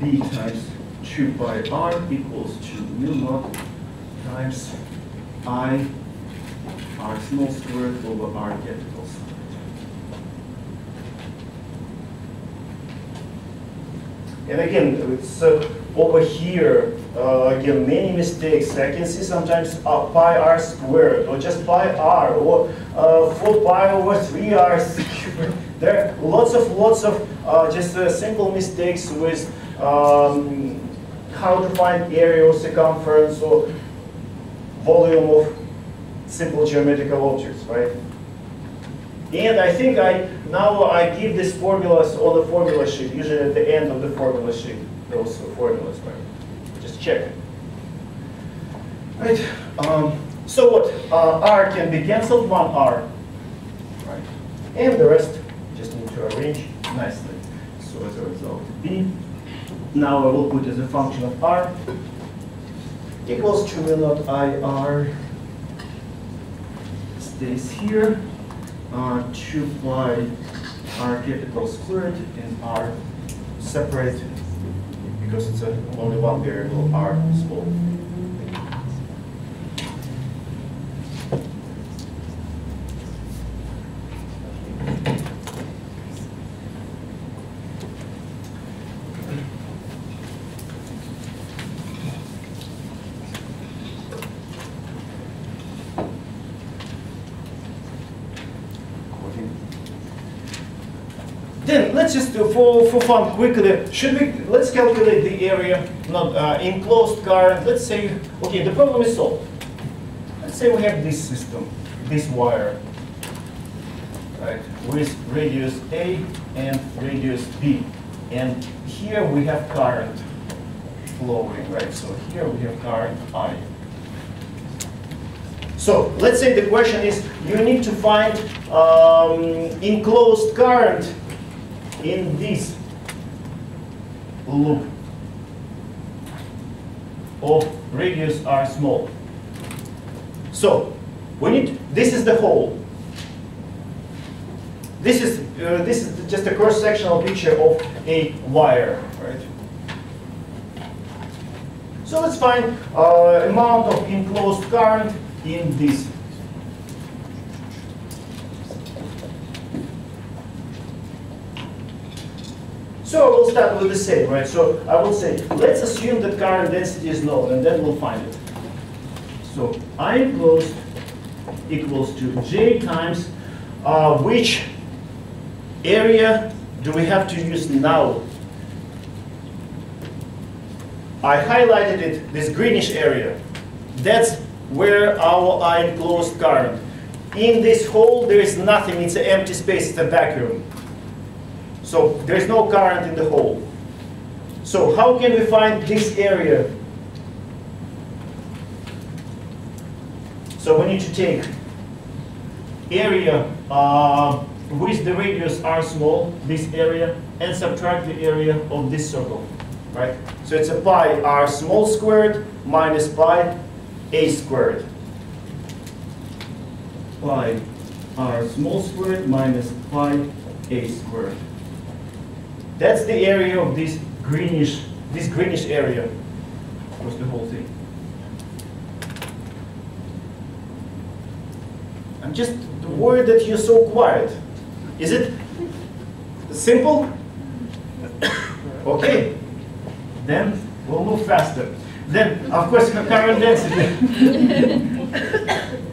B times 2 pi r equals to mu naught times i r small squared over r capital squared. And again, it's uh, over here, uh, again, many mistakes. I can see sometimes uh, pi r squared, or just pi r, or uh, 4 pi over 3 r squared. There are lots of, lots of uh, just uh, simple mistakes with um, how to find area or circumference or volume of simple geometrical objects, right? And I think I now I give these formulas on the formula sheet, usually at the end of the formula sheet, those formulas, right? Just check. Right. Um, so what? Uh, R can be cancelled, one R. Right. And the rest just need to arrange nicely. So as a result, B. Now I will put as a function of R equals to mu naught I R stays here. Uh, 2 pi r capital squared and r separate because it's a, only one variable r small. Then let's just do for, for fun quickly. Should we let's calculate the area, not uh, enclosed current. Let's say okay, the problem is solved. Let's say we have this system, this wire, right, with radius A and radius B, and here we have current flowing, right? So here we have current I. So let's say the question is you need to find um, enclosed current in this loop of radius r small. So we need this is the hole. This is uh, this is just a cross-sectional picture of a wire, right? So let's find uh, amount of enclosed current in this. So we'll start with the same, right? So I will say, let's assume that current density is known, and then we'll find it. So I enclosed equals to J times uh, which area do we have to use now? I highlighted it, this greenish area. That's where our I enclosed current. In this hole, there is nothing, it's an empty space, it's a vacuum. So there is no current in the hole. So how can we find this area? So we need to take area uh, with the radius r small, this area, and subtract the area of this circle, right? So it's a pi r small squared minus pi a squared. Pi r small squared minus pi a squared. That's the area of this greenish, this greenish area. What's the whole thing? I'm just worried that you're so quiet. Is it simple? okay. Then we'll move faster. Then, of course, current density.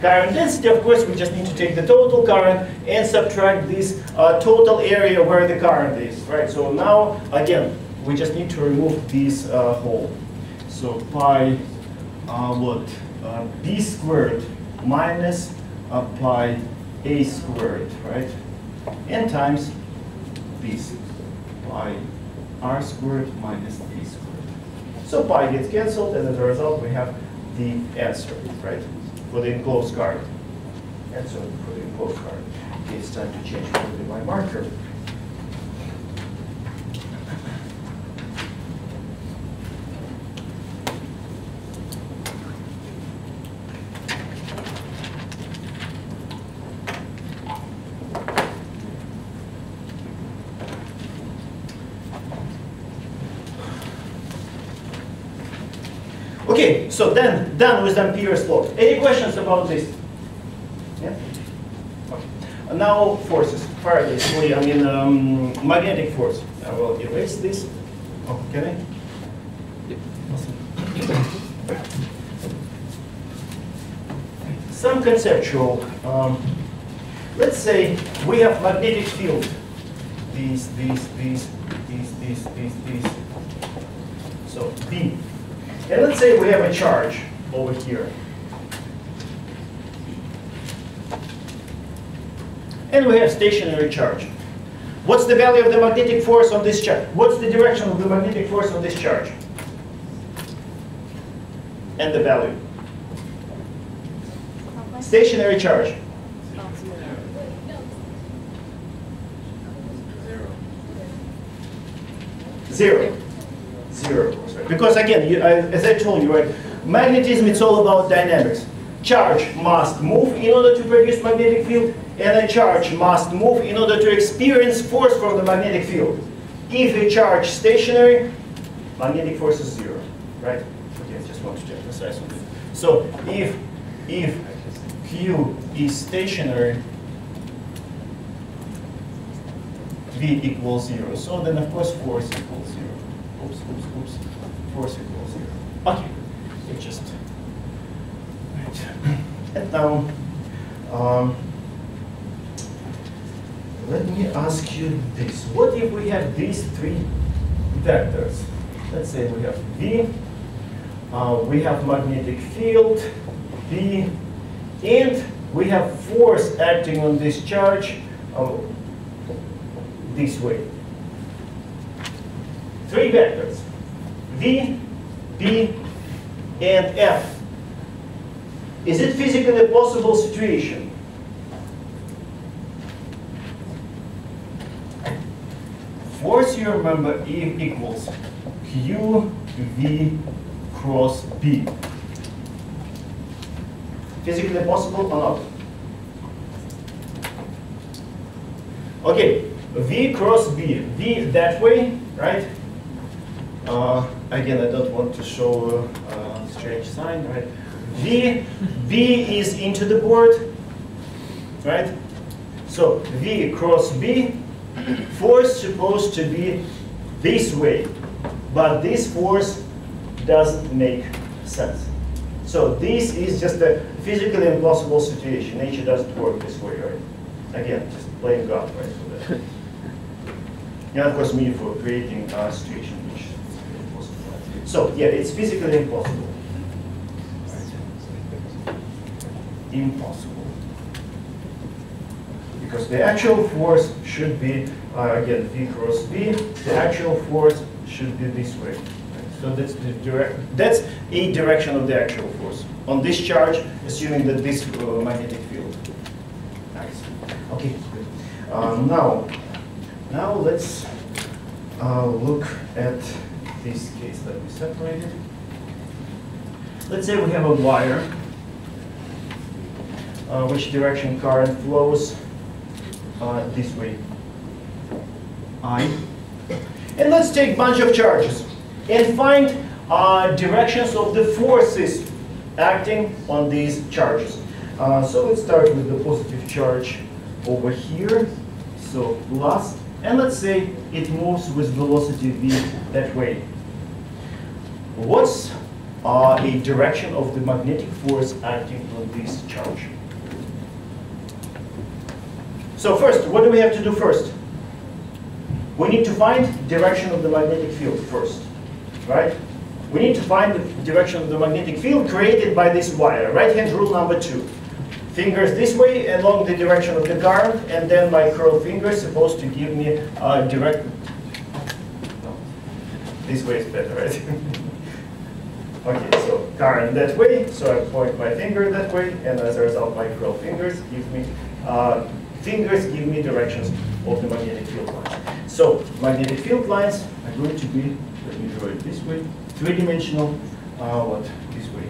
current density, of course, we just need to take the total current and subtract this uh, total area where the current is, right? So now, again, we just need to remove this uh, hole. So pi, uh, what, uh, b squared minus uh, pi a squared, right? And times this, pi r squared minus a squared. So pi gets canceled, and as a result, we have the answer, right? For the enclosed card. And so for the enclosed card, it's time to change my marker. So then done with Ampere's law. Any questions about this? Yeah. Okay. Now forces, Faraday's. I mean um, magnetic force. I will erase this. Oh, can I? Some conceptual. Um, let's say we have magnetic field. These, these, these, these, these, these, these. So B. And let's say we have a charge over here. And we have stationary charge. What's the value of the magnetic force on this charge? What's the direction of the magnetic force on this charge? And the value. Stationary charge. Zero. Zero. Because again, you, I, as I told you, right, magnetism it's all about dynamics. Charge must move in order to produce magnetic field, and a charge must move in order to experience force from the magnetic field. If a charge stationary, magnetic force is zero, right? Okay, I just want to emphasize on this. So if if Q is stationary, V equals zero. So then of course force equals zero. Oops, oops, oops. Force equals zero. Okay, it just right. And now, um, let me ask you this: What if we have these three vectors? Let's say we have V, uh, we have magnetic field, B, and we have force acting on this charge uh, this way. Three vectors. V, B, and F. Is it physically possible situation? Force, you remember, E equals Q, V, cross B. Physically possible or not? Okay, V cross B. V that way, right? uh, again, I don't want to show uh, strange sign, right? V, V is into the board, right? So V cross B, force supposed to be this way, but this force doesn't make sense. So this is just a physically impossible situation. Nature doesn't work this way, right? Again, just blame God, right, for that. Of course, me for creating a situation which is impossible. So yeah, it's physically impossible. Right? Impossible. Because the actual force should be, uh, again, V cross B, the actual force should be this way. So that's the direct, that's a direction of the actual force. On this charge, assuming that this uh, magnetic field. Nice. Okay, good. Uh, now, now let's uh, look at this case that we separated. Let's say we have a wire, uh, which direction current flows uh, this way. I. And let's take bunch of charges and find uh, directions of the forces acting on these charges. Uh, so let's start with the positive charge over here. So plus, and let's say it moves with velocity v that way. What's uh, a direction of the magnetic force acting on this charge? So first, what do we have to do first? We need to find direction of the magnetic field first, right? We need to find the direction of the magnetic field created by this wire. Right-hand rule number two. Fingers this way along the direction of the current, and then my curl finger is supposed to give me a direct. No. This way is better, right? okay, so current that way, so I point my finger that way, and as a result, my curl fingers give me uh, fingers give me directions of the magnetic field lines. So magnetic field lines are going to be, let me draw it this way, three-dimensional, uh, what, this way.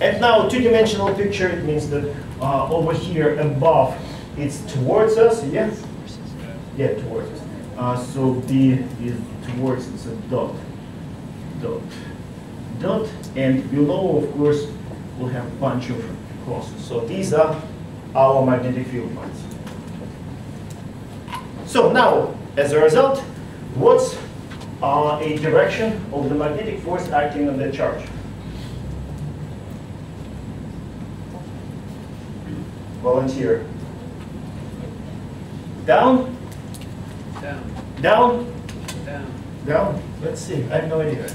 And now two-dimensional picture, it means that uh, over here above, it's towards us, yes? Yeah, towards us. Uh, so B is towards, it's a dot, dot, dot, and below, of course, we'll have a bunch of So these are our magnetic field lines. So now, as a result, what's uh, a direction of the magnetic force acting on the charge? Volunteer. Down? Down, Down? down. Down? Let's see, I have no idea.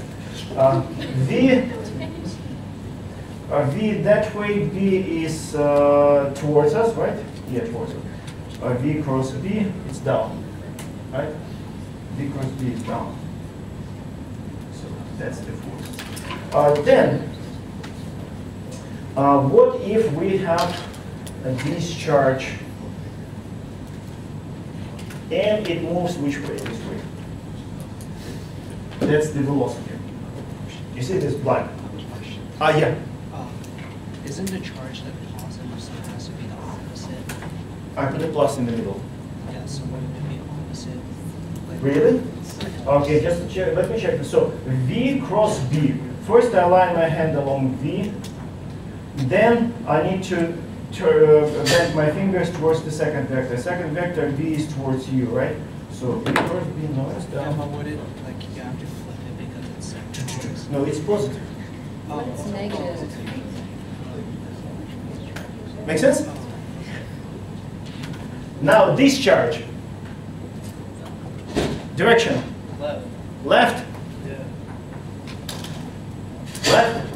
Uh, v, uh, V that way, B is uh, towards us, right? Yeah, towards us. Uh, v cross B, it's down, right? V cross B is down. So that's the force. Uh, then, uh, what if we have a discharge and it moves which way? This way. That's the velocity. You see this black? Ah, yeah. Isn't the charge that positive, so it has to be the opposite? I put a plus in the middle. Yeah, so wouldn't it be opposite? Like- Really? Okay, just check, let me check. this. So V cross B. First I align my hand along V. Then I need to tur- uh, bend my fingers towards the second vector. Second vector V is towards you, right? So V cross B, no, it's Yeah, but down. would it, like, you have to flip it because it's second No, it's positive. What is negative? Make sense? Now discharge. Direction. Left. Left, Yeah. left.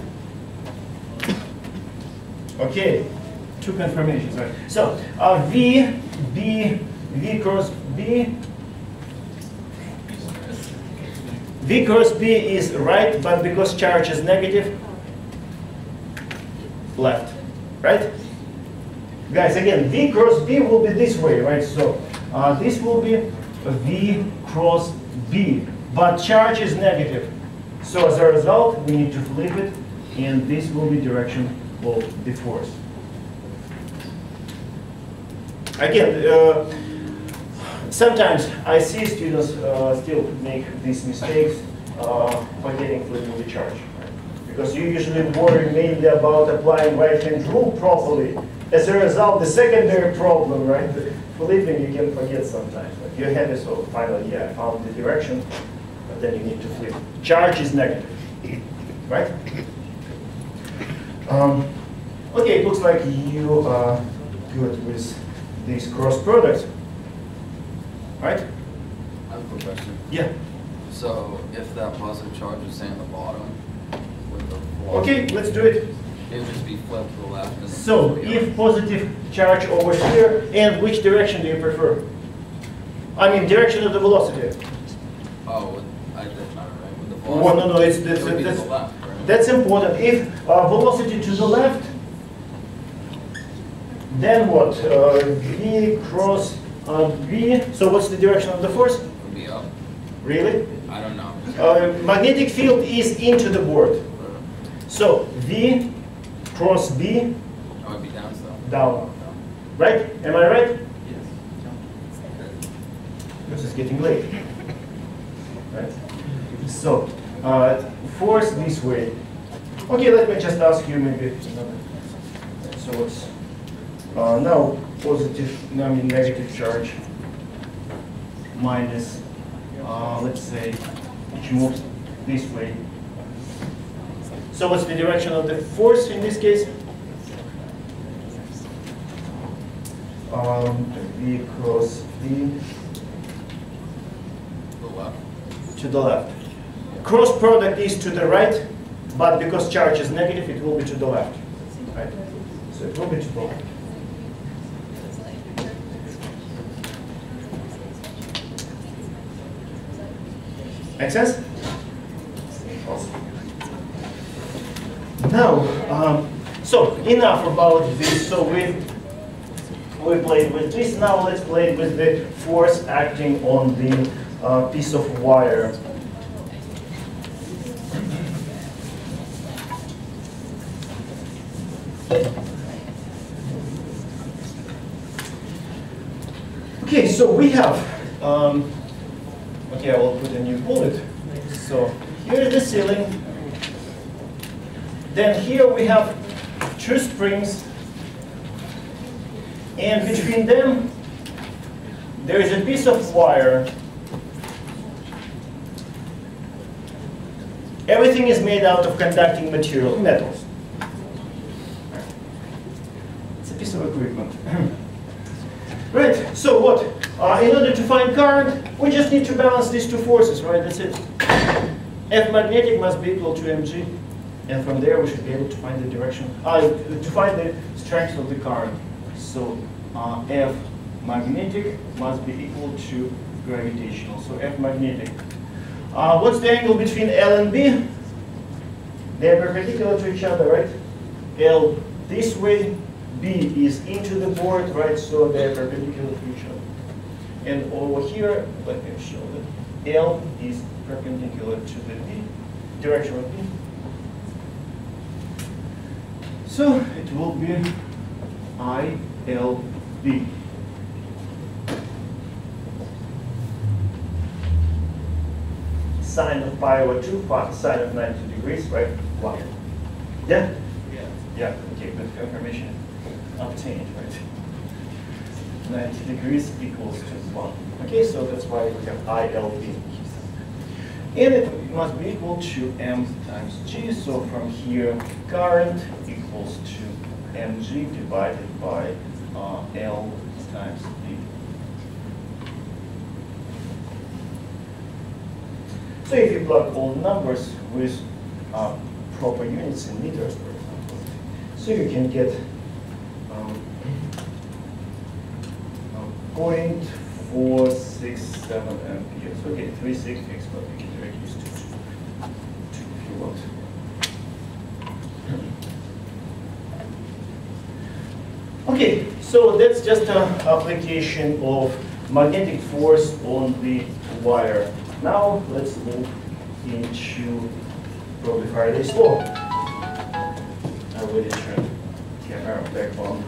Okay, two confirmations, right? So, uh, V, B, V cross B. V cross B is right, but because charge is negative, left, right? Guys, again, V cross B will be this way, right? So, uh, this will be V cross B, but charge is negative. So as a result, we need to flip it, and this will be direction of the force. Again, uh, sometimes I see students uh, still make these mistakes, uh, forgetting flipping the charge. Because you usually worry mainly about applying right-hand rule properly. As a result, the secondary problem, right, the flipping you can forget sometimes. Like you're happy, so finally, yeah, I found the direction, but then you need to flip. Charge is negative, right? Um, okay, it looks like you are good with these cross products, right? I have a question. Yeah. So if that positive charge is say on the bottom with the. Okay, let's do it. It would just be flipped to the left. So, if positive charge over here, and which direction do you prefer? I mean, direction of the velocity. Oh, I did not right, with the velocity. no, no, it's, that's, It would that's, the left, right? that's important. If uh, velocity to the left, then what? Uh, V cross uh, V, so what's the direction of the force? Be up. Really? I don't know. Uh, magnetic field is into the board. So, V cross B, would be down still. down. Right? Am I right? Yes. Because it's getting late. Right? So, uh, force this way. Okay, let me just ask you maybe another. So it's uh, now positive, no, I mean negative charge minus, uh, let's say, which moves this way. So what's the direction of the force in this case? Um, V cross V. The left. to the left. Cross product is to the right, but because charge is negative, it will be to the left. Right? So it will be to the left. Make sense? Now, um, so enough about this. So we we played with this. Now let's play with the force acting on the uh, piece of wire. Okay, so we have, um, okay, I will put a new bullet. So here is the ceiling. Then here we have two springs and between them, there is a piece of wire. Everything is made out of conducting material, metals. It's a piece of equipment. right, so what? Uh, in order to find current, we just need to balance these two forces, right? That's it. F magnetic must be equal to mg. And from there, we should be able to find the direction, uh, to find the strength of the current. So uh, F magnetic must be equal to gravitational. So F magnetic. Uh, what's the angle between L and B? They're perpendicular to each other, right? L this way, B is into the board, right? So they're perpendicular to each other. And over here, let me show that L is perpendicular to the B, direction of B. So it will be ILB. Sine of pi over 2, pi- sine of 90 degrees, right? 1. Yeah? Yeah. Yeah, okay, good confirmation obtained, right? 90 degrees equals to 1. Okay, so that's why we have ILB. And it must be equal to m times g, so from here, current equals to mg divided by uh, L times B. So if you plug all numbers with uh, proper units in meters, for example, so you can get um, um, 0.467 amperes. Okay, 366, but we can reduce to 2 if you want. Okay, so that's just an application of magnetic force on the wire. Now let's move into probably Faraday's law. I will turn camera back on.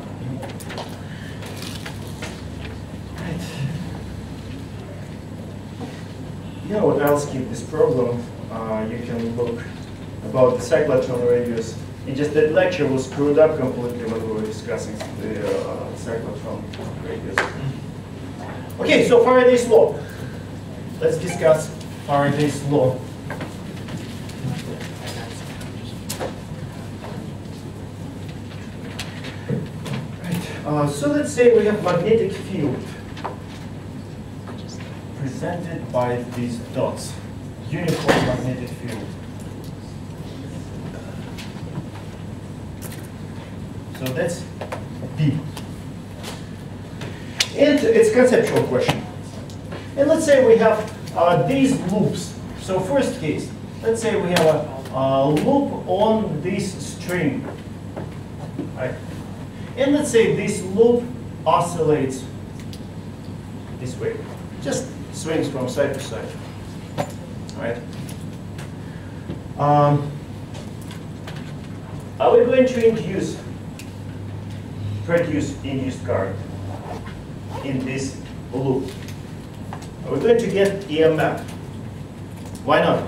Right. you know what, I'll this problem. Uh, you can look about the cyclotron radius. It just that lecture was screwed up completely when we discussing the uh, cyclotron radius. Okay, so Faraday's law. Let's discuss Faraday's law. Right. Uh, so let's say we have magnetic field presented by these dots, uniform magnetic field. So that's B. And it's conceptual question. And let's say we have uh, these loops. So first case, let's say we have a, a loop on this string, right? And let's say this loop oscillates this way, just swings from side to side, right? Um, are we going to induce, produce induced current in this loop? We're we going to get EMF? Why not?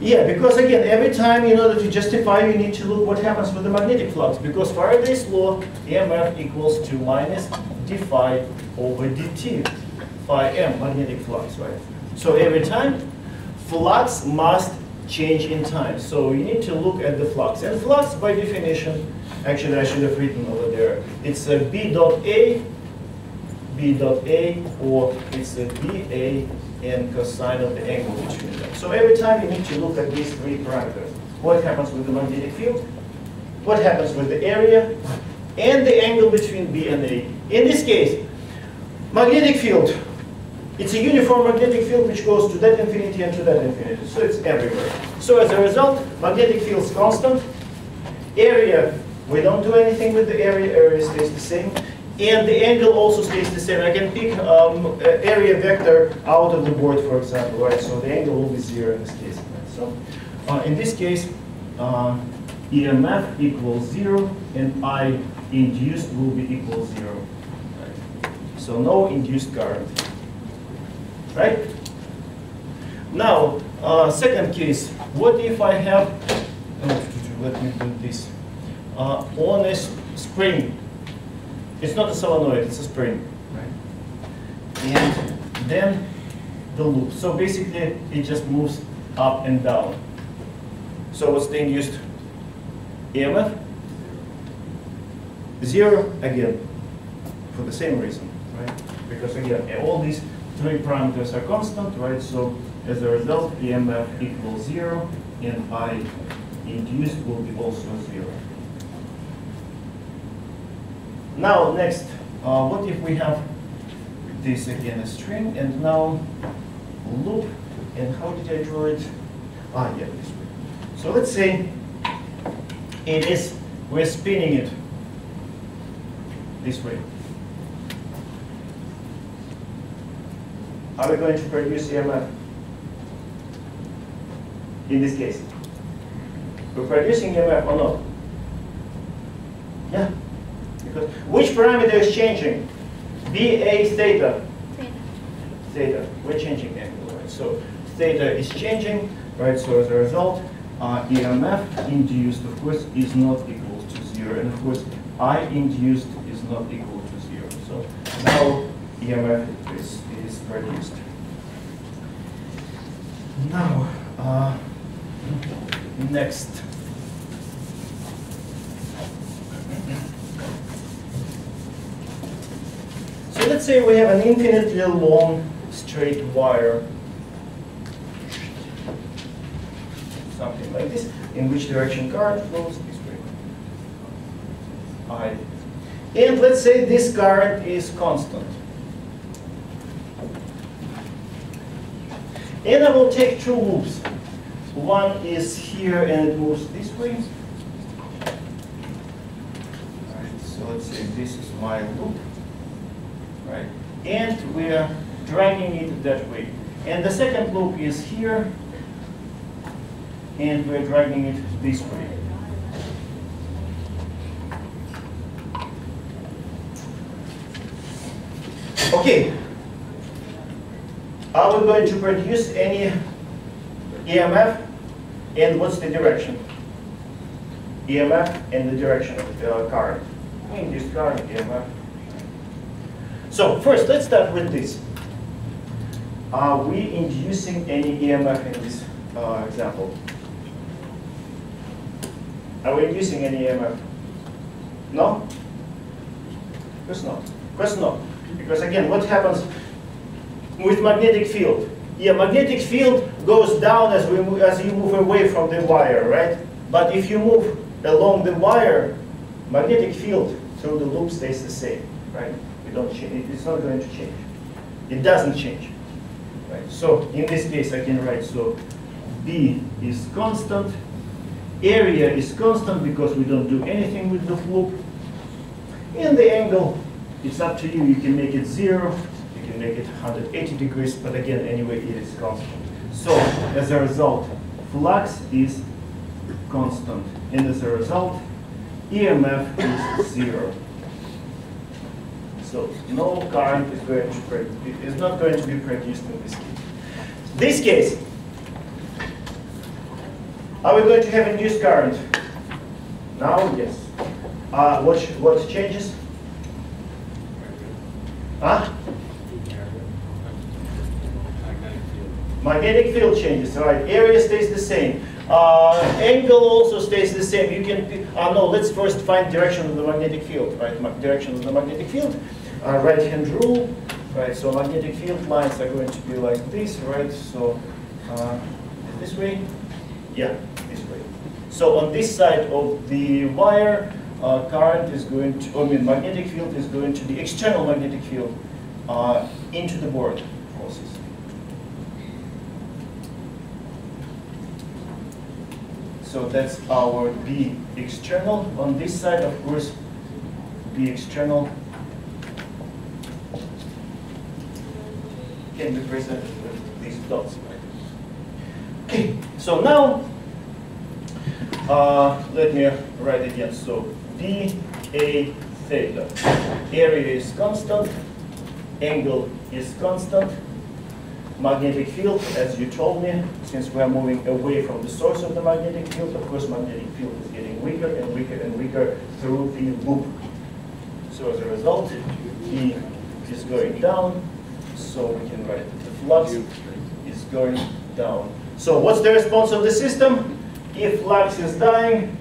Yeah, because again, every time in order to justify, you need to look what happens with the magnetic flux. Because Faraday's law, EMF equals to minus d phi over dt, phi m, magnetic flux, right? So every time, flux must change in time. So you need to look at the flux. And flux, by definition, actually I should have written over there, it's a b dot a, b dot a, or it's a ba and cosine of the angle between them. So every time you need to look at these three parameters. What happens with the magnetic field? What happens with the area? And the angle between B and A. In this case, magnetic field, it's a uniform magnetic field which goes to that infinity and to that infinity. So it's everywhere. So as a result, magnetic field is constant. Area, we don't do anything with the area, area stays the same. And the angle also stays the same. I can pick um, area vector out of the board, for example, right? So the angle will be zero in this case. So uh, in this case, uh, EMF equals zero, and I induced will be equal zero. Right? So no induced current. Right? Now, uh, second case. What if I have? Oh, let me do this. Uh, on a spring it's not a solenoid, it's a spring. Right. And then the loop. So basically, it just moves up and down. So what's the induced EMF? Zero again, for the same reason, right? Because again, all these three parameters are constant, right? So as a result, EMF equals zero, and I induced will be also zero. Now, next, uh, what if we have this again, a string, and now loop, and how did I draw it? Ah, yeah, this way. So let's say it is, we're spinning it this way. Are we going to produce EMF? In this case. We're producing EMF or not? Yeah. Because which parameter is changing? BA theta. Theta. Theta. We're changing angle, right? So theta is changing, right? So as a result, uh, EMF induced, of course, is not equal to zero. And of course, I induced is not equal to zero. So now EMF produced. Now, uh, next. So let's say we have an infinitely long straight wire, something like this, in which direction current flows this way. I. And let's say this current is constant. And I will take two loops. One is here and it moves this way. Right, so let's say this is my loop right? And we're dragging it that way. And the second loop is here, and we're dragging it this way. Okay. Are we going to produce any EMF? And what's the direction? EMF and the direction of the uh, current. Induced current, EMF. So first, let's start with this. Are we inducing any EMF in this uh, example? Are we inducing any EMF? No? Of course not. Of course not. Because again, what happens with magnetic field? Yeah, magnetic field goes down as we as you move away from the wire, right? But if you move along the wire, magnetic field through the loop stays the same, right? You don't change. It's not going to change. It doesn't change, right? So in this case, I can write so B is constant. Area is constant because we don't do anything with the loop. And the angle, it's up to you. You can make it zero, make it 180 degrees, but again, anyway, it is constant. So as a result, flux is constant. And as a result, EMF is zero. So no current is going to is not going to be produced in this case. This case, are we going to have induced current? Now, yes. Uh, what, what changes? Huh? Magnetic field changes, right? Area stays the same. Uh, angle also stays the same. You can, uh, no, let's first find direction of the magnetic field, right? Direction of the magnetic field. Uh, right hand rule, right? So magnetic field lines are going to be like this, right? So uh, this way, yeah, this way. So on this side of the wire, uh, current is going to, I mean, magnetic field is going to the external magnetic field uh, into the board process. So that's our B external. On this side, of course, B external can be presented with these dots. right? Okay, so now, uh, let me write it again. So B A theta. Area is constant, angle is constant, magnetic field, as you told me, since we are moving away from the source of the magnetic field, of course, magnetic field is getting weaker and weaker and weaker through the loop. So as a result, E is going down, so we can write that the flux is going down. So what's the response of the system? If flux is dying,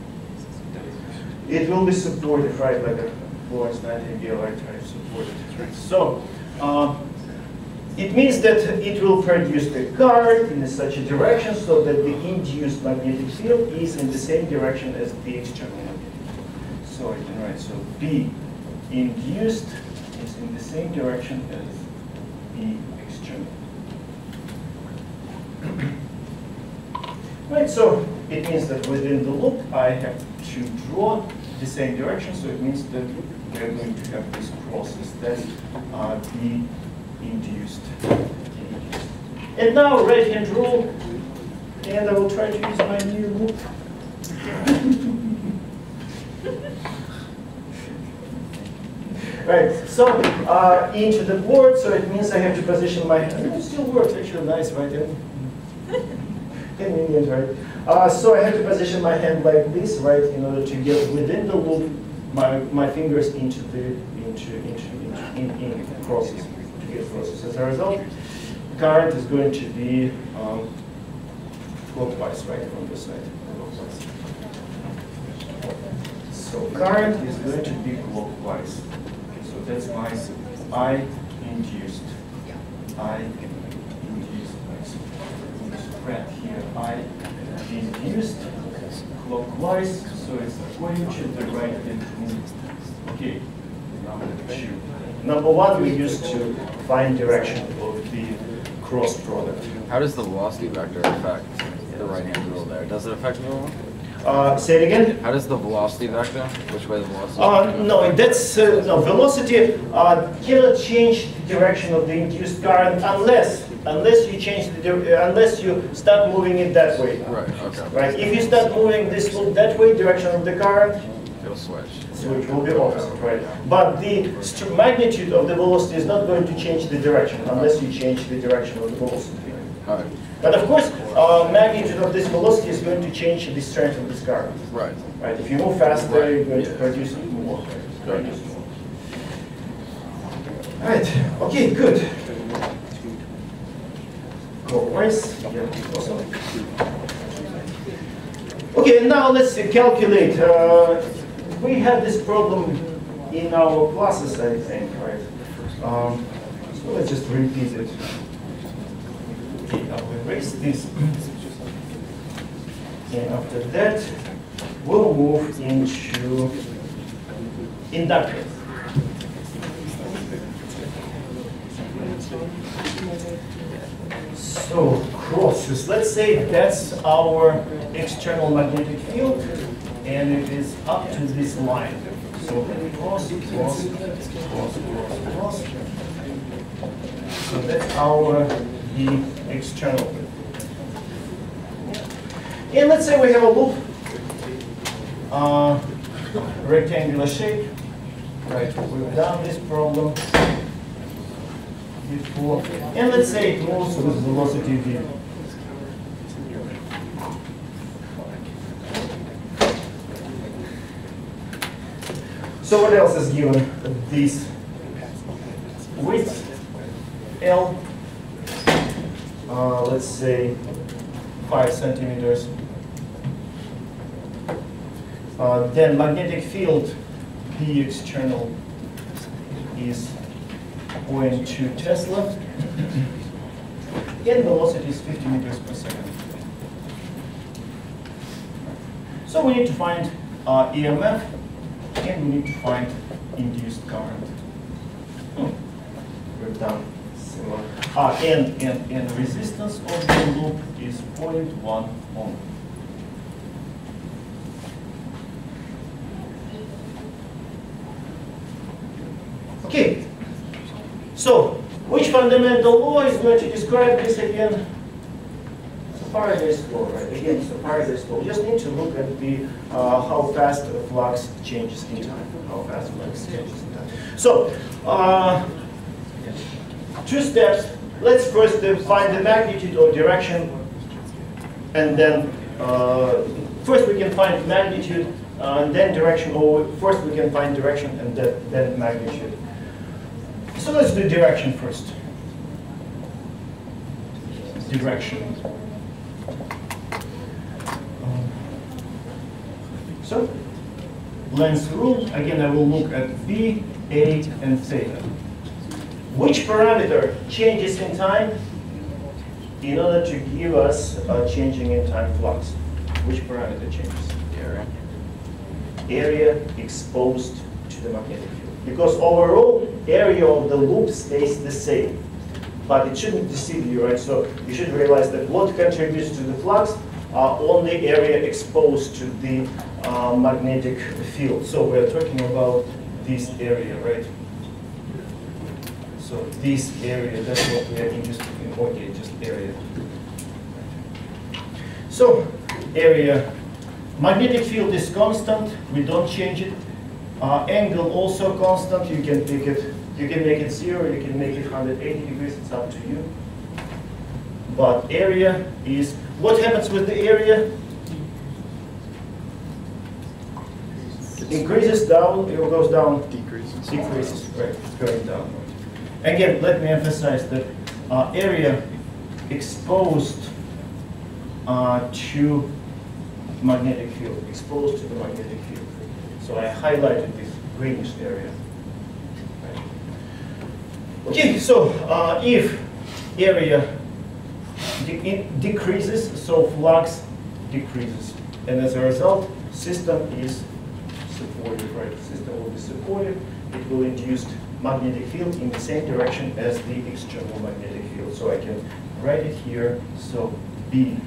it will be supported, right, like a Florence Nightingale, right, supported. So, um, it means that it will produce the current in such a direction so that the induced magnetic field is in the same direction as the external magnetic field. So I can write, so B induced is in the same direction as B external. Right, so it means that within the loop, I have to draw the same direction, so it means that we're going to have this crosses that are the induced. induced. And now right-hand rule, and I will try to use my new loop. Right, so uh, into the board, so it means I have to position my hand. It still works, actually nice, right? Convenient, right? Uh, so I have to position my hand like this, right, in order to get within the loop my, my fingers into the into into, into in, in crosses crosses. As a result, current is going to be um, clockwise, right, from this side. Clockwise. So current is going to be clockwise. So that's my I induced. I induced. Spread here. I induced clockwise. So it's going to the right rule. Okay. Number two. Number one, we used to find direction of the cross product. How does the velocity vector affect the right-hand rule there? Does it affect the rule? Uh, say it again. How does the velocity vector, which way the velocity? Uh, no, that's uh, no velocity uh, cannot change the direction of the induced current unless unless you change the uh, unless you start moving it that way. Right, okay. Right. If you start moving this loop that way, direction of the current It'll switch. so it will be opposite, right? But the magnitude of the velocity is not going to change the direction unless you change the direction of the velocity. Alright, But of course, uh, magnitude of this velocity is going to change the strength of this current. right. Right, if you move faster, you're going to produce more. Right. Produce more. Right, okay, good. Clockwise, yeah, awesome. Okay, now let's calculate. Uh, we had this problem in our classes, I think, right? Um, so let's just repeat it. Okay, we erase this. And after that, we'll move into inductance. So crosses, let's say that's our external magnetic field, and it is up to this line. So cross, cross, cross, cross, cross. So that's our the external. And let's say we have a loop, uh, rectangular shape. Right, we've done this problem before. And let's say it moves with velocity v. So what else is given? This width L, uh, let's say five centimeters. Uh, then magnetic field P external is 0.2 Tesla. And velocity is 50 meters per second. So we need to find uh, EMF and we need to find induced current. Hmm. We've done. Uh, and, and, and resistance of the loop is 0.1 ohm. Okay, so which fundamental law is going to describe this again? So Faraday's law, right? Again, so Faraday's law. We just need to look at the uh, how fast the flux changes in time. How fast flux changes in time. So, uh, two steps. Let's first find the magnitude or direction, and then uh, first we can find magnitude, uh, and then direction. Or first we can find direction and then, then magnitude. So let's do direction first. Direction. So, Lenz rule, again I will look at V, A, and theta. Which parameter changes in time in order to give us a changing in time flux? Which parameter changes? Area. area exposed to the magnetic field. Because overall area of the loop stays the same. But it shouldn't deceive you, right? So you should realize that what contributes to the flux are only area exposed to the uh, magnetic field. So we're talking about this area, right? So this area, that's what we are interested in. Okay, just area. So area Magnetic field is constant, we don't change it. Uh, angle also constant, you can pick it, you can make it zero, you can make it 180 degrees, it's up to you. But area is, what happens with the area? Increases down, it goes down. Decreases. Decreases, right, it's going down. Again, let me emphasize that uh, area exposed uh, to magnetic field, exposed to the magnetic field. So I highlighted this greenish area. Right. Okay, so uh, if area de decreases, so flux decreases. And as a result, system is supported, right? System will be supported. It will induce magnetic field in the same direction as the external magnetic field. So I can write it here. So B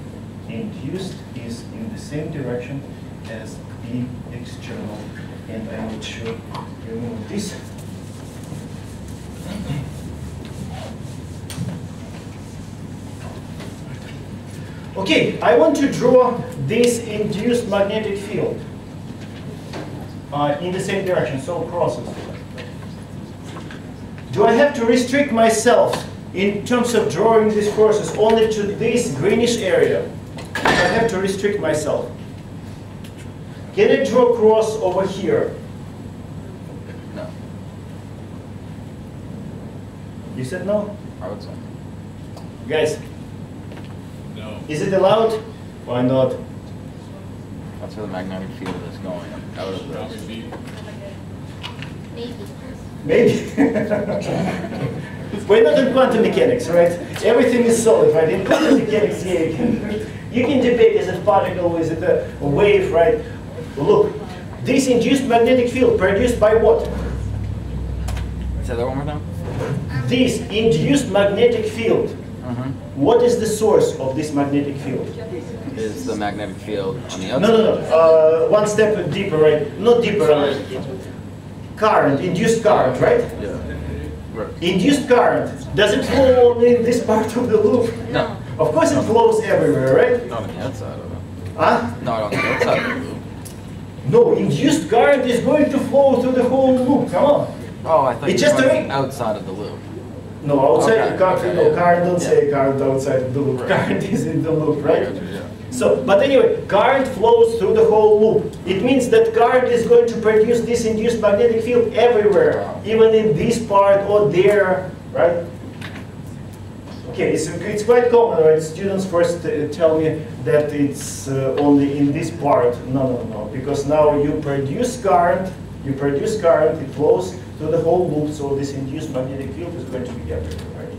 induced is in the same direction as B external. And I need to remove this. Okay, I want to draw this induced magnetic field. uh, in the same direction, so crosses. Do I have to restrict myself in terms of drawing these forces only to this greenish area? I have to restrict myself. Can I draw cross over here? No, You said no? I would say. Guys, No. is it allowed? Why not? That's where the magnetic field is going, out of Probably this. Maybe. Maybe. We're not in quantum mechanics, right? Everything is solid, right? In quantum mechanics, yeah, you can, you can debate is it a particle, is it a wave, right? Look, this induced magnetic field produced by what? Say that one more time? This induced magnetic field. Mm-hmm. What is the source of this magnetic field? Is the magnetic field on the No, outside? no, no. Uh, one step deeper, right? Not deeper. Uh, current, induced current, right? Yeah. Right. Induced current. Does it flow only in this part of the loop? No, Of course, it flows everywhere, right? not on the outside of it. Huh? Not on the outside of the loop. No, induced current is going to flow through the whole loop. Come on. Oh, I thought It's were just ring. outside of the loop. No, outside Okay, the current. okay, no, current. Don't Yeah. say current outside the loop. Right. Current is in the loop, right? yeah. So, but anyway, current flows through the whole loop. It means that current is going to produce this induced magnetic field everywhere, Wow. even in this part or there, right? Okay, it's, it's quite common, right? Students first uh, tell me that it's uh, only in this part. No, no, no, because now you produce current, you produce current, it flows through the whole loop, so this induced magnetic field is going to be everywhere, right?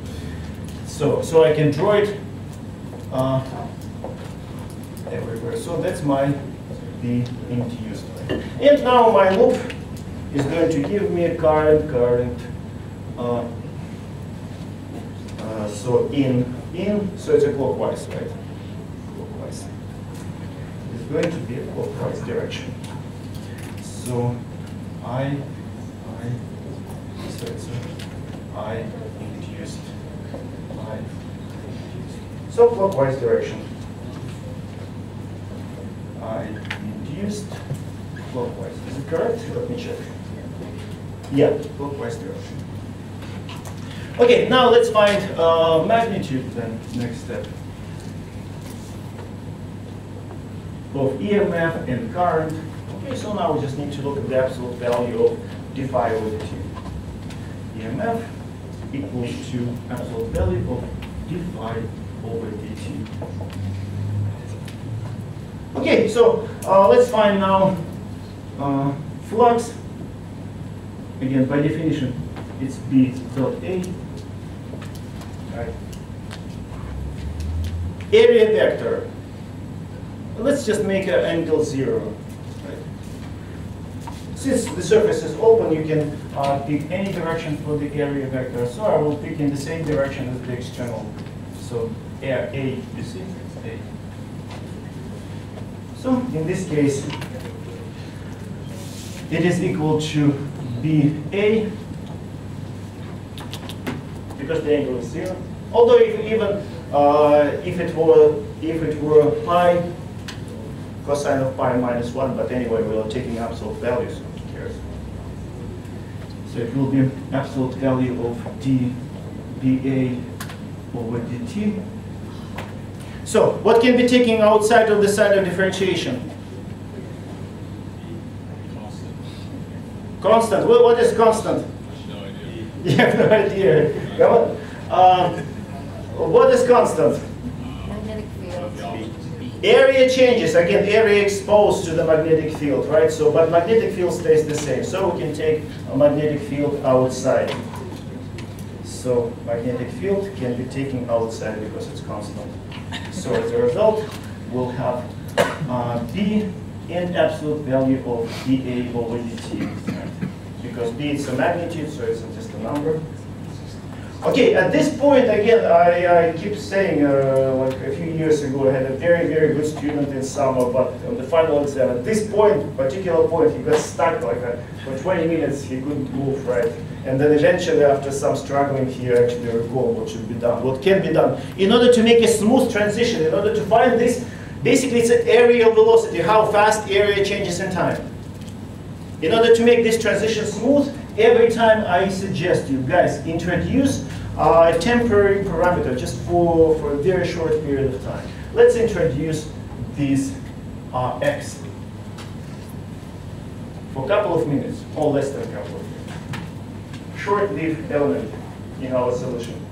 So, so I can draw it uh, everywhere. So that's my the induced. And now my loop is going to give me a current, current. Uh, uh, so in, in, so it's a clockwise, right? Clockwise. It's going to be a clockwise direction. So I, a I induced, I induced. So clockwise direction. I induced clockwise. Is it correct? Let me check. Yeah, clockwise direction. Okay, now let's find uh, magnitude then, next step. Of EMF and current. Okay, so now we just need to look at the absolute value of d phi over dt. EMF equals to absolute value of d phi over dt. Okay, so uh, let's find now uh, flux. Again, by definition, it's B dot A. Right. Area vector. Let's just make an angle zero. Since the surface is open, you can uh, pick any direction for the area vector. So I will pick in the same direction as the external. So A, A you see, A. So in this case, it is equal to BA because the angle is zero. Although if even uh, if it were if it were pi cosine of pi minus one, but anyway we are taking absolute values, so who cares? So it will be absolute value of d BA over dt. So what can be taken outside of the sign of differentiation? constant. Constant. Well, what is constant? No idea. You have no idea. Come on. Um, what is constant? Magnetic field. The opposite. Area changes. Again, area exposed to the magnetic field, right? So, but magnetic field stays the same. So we can take a magnetic field outside. So magnetic field can be taken outside because it's constant. So as a result, we'll have uh, B and absolute value of dA over dt. right? Because B is a magnitude, so it's just a number. Okay, at this point, again, I, I keep saying, uh, like a few years ago, I had a very, very good student in summer, but on the final exam, at this point, particular point, he got stuck like uh, for 20 minutes, he couldn't move, right? And then eventually, after some struggling, he actually recalled what should be done, what can be done. In order to make a smooth transition, in order to find this, basically it's an areal velocity, how fast area changes in time. In order to make this transition smooth, every time I suggest you guys introduce uh, a temporary parameter just for, for a very short period of time. Let's introduce this uh, x for a couple of minutes, or less than a couple of minutes. Short-lived element in our solution.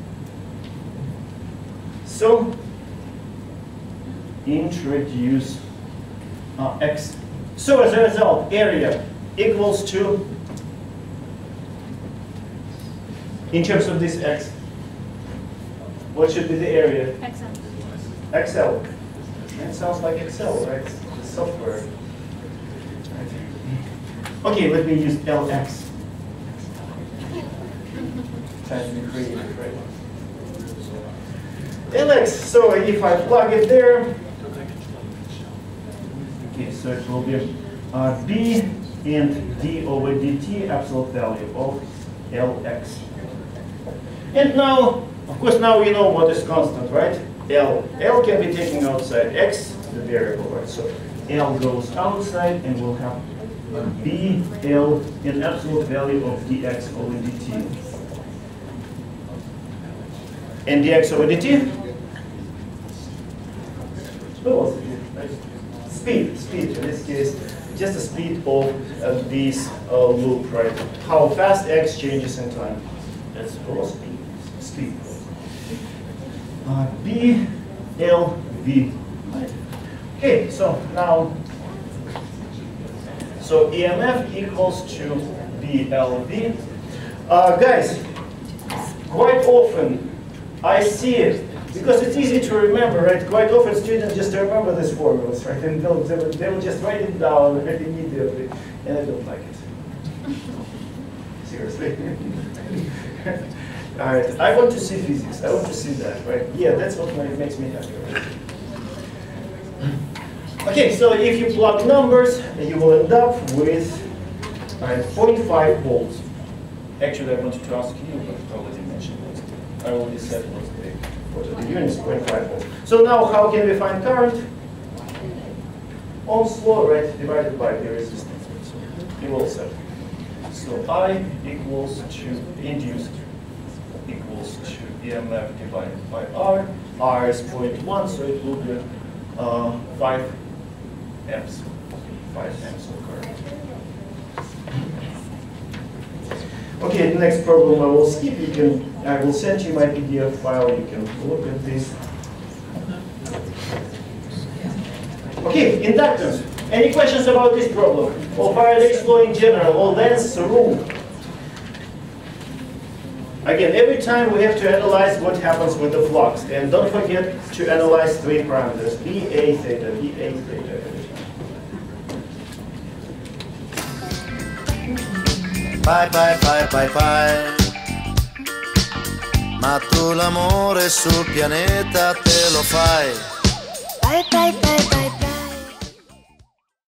So, introduce uh, x. So as a result, area equals to, in terms of this x, what should be the area? Excellent. Excel. That sounds like Excel, right? The software. Okay, let me use LX. Time to creative, right? LX, so if I plug it there, okay, so it will be uh, B and d over dt, absolute value of Lx. And now, of course, now we know what is constant, right? L. L can be taken outside. X, the variable, right? So L goes outside and we'll have B, L, an absolute value of dx over dt. And dx over dt? Velocity, right? Speed, speed, in this case, just the speed of uh, this uh, loop, right? How fast x changes in time. That's velocity, Uh, B, L, V. Okay, so now, so EMF equals to BLV. Uh, guys, quite often I see it because it's easy to remember, right? Quite often students just remember these formulas, right? And they'll, they'll, they'll just write it down immediately, and I don't like it. Seriously. All right, I want to see physics. I want to see that, right? Yeah, that's what makes me happy. Right? Okay, so if you plug numbers, you will end up with uh, right, 0.5 volts. Actually, I wanted to ask you, but I already mentioned it. I already said what the, what the units 0.5 volts. So now, how can we find current? Ohm's law, right, divided by the resistance. So you will said. So I equals to induced EMF divided by R. R is 0.1, so it will be uh, 5 amps. 5 amps of current. Okay, the next problem I will skip. You can, I will send you my PDF file. You can look at this. Okay, inductance. Any questions about this problem? Or Faraday's law in general, or Lenz's rule? Again, every time we have to analyze what happens with the flux. And don't forget to analyze three parameters, BA theta, BA theta. Fai, fai, fai, fai, fai. Ma tu l'amore sul pianeta te lo fai. Bye bye bye bye bye.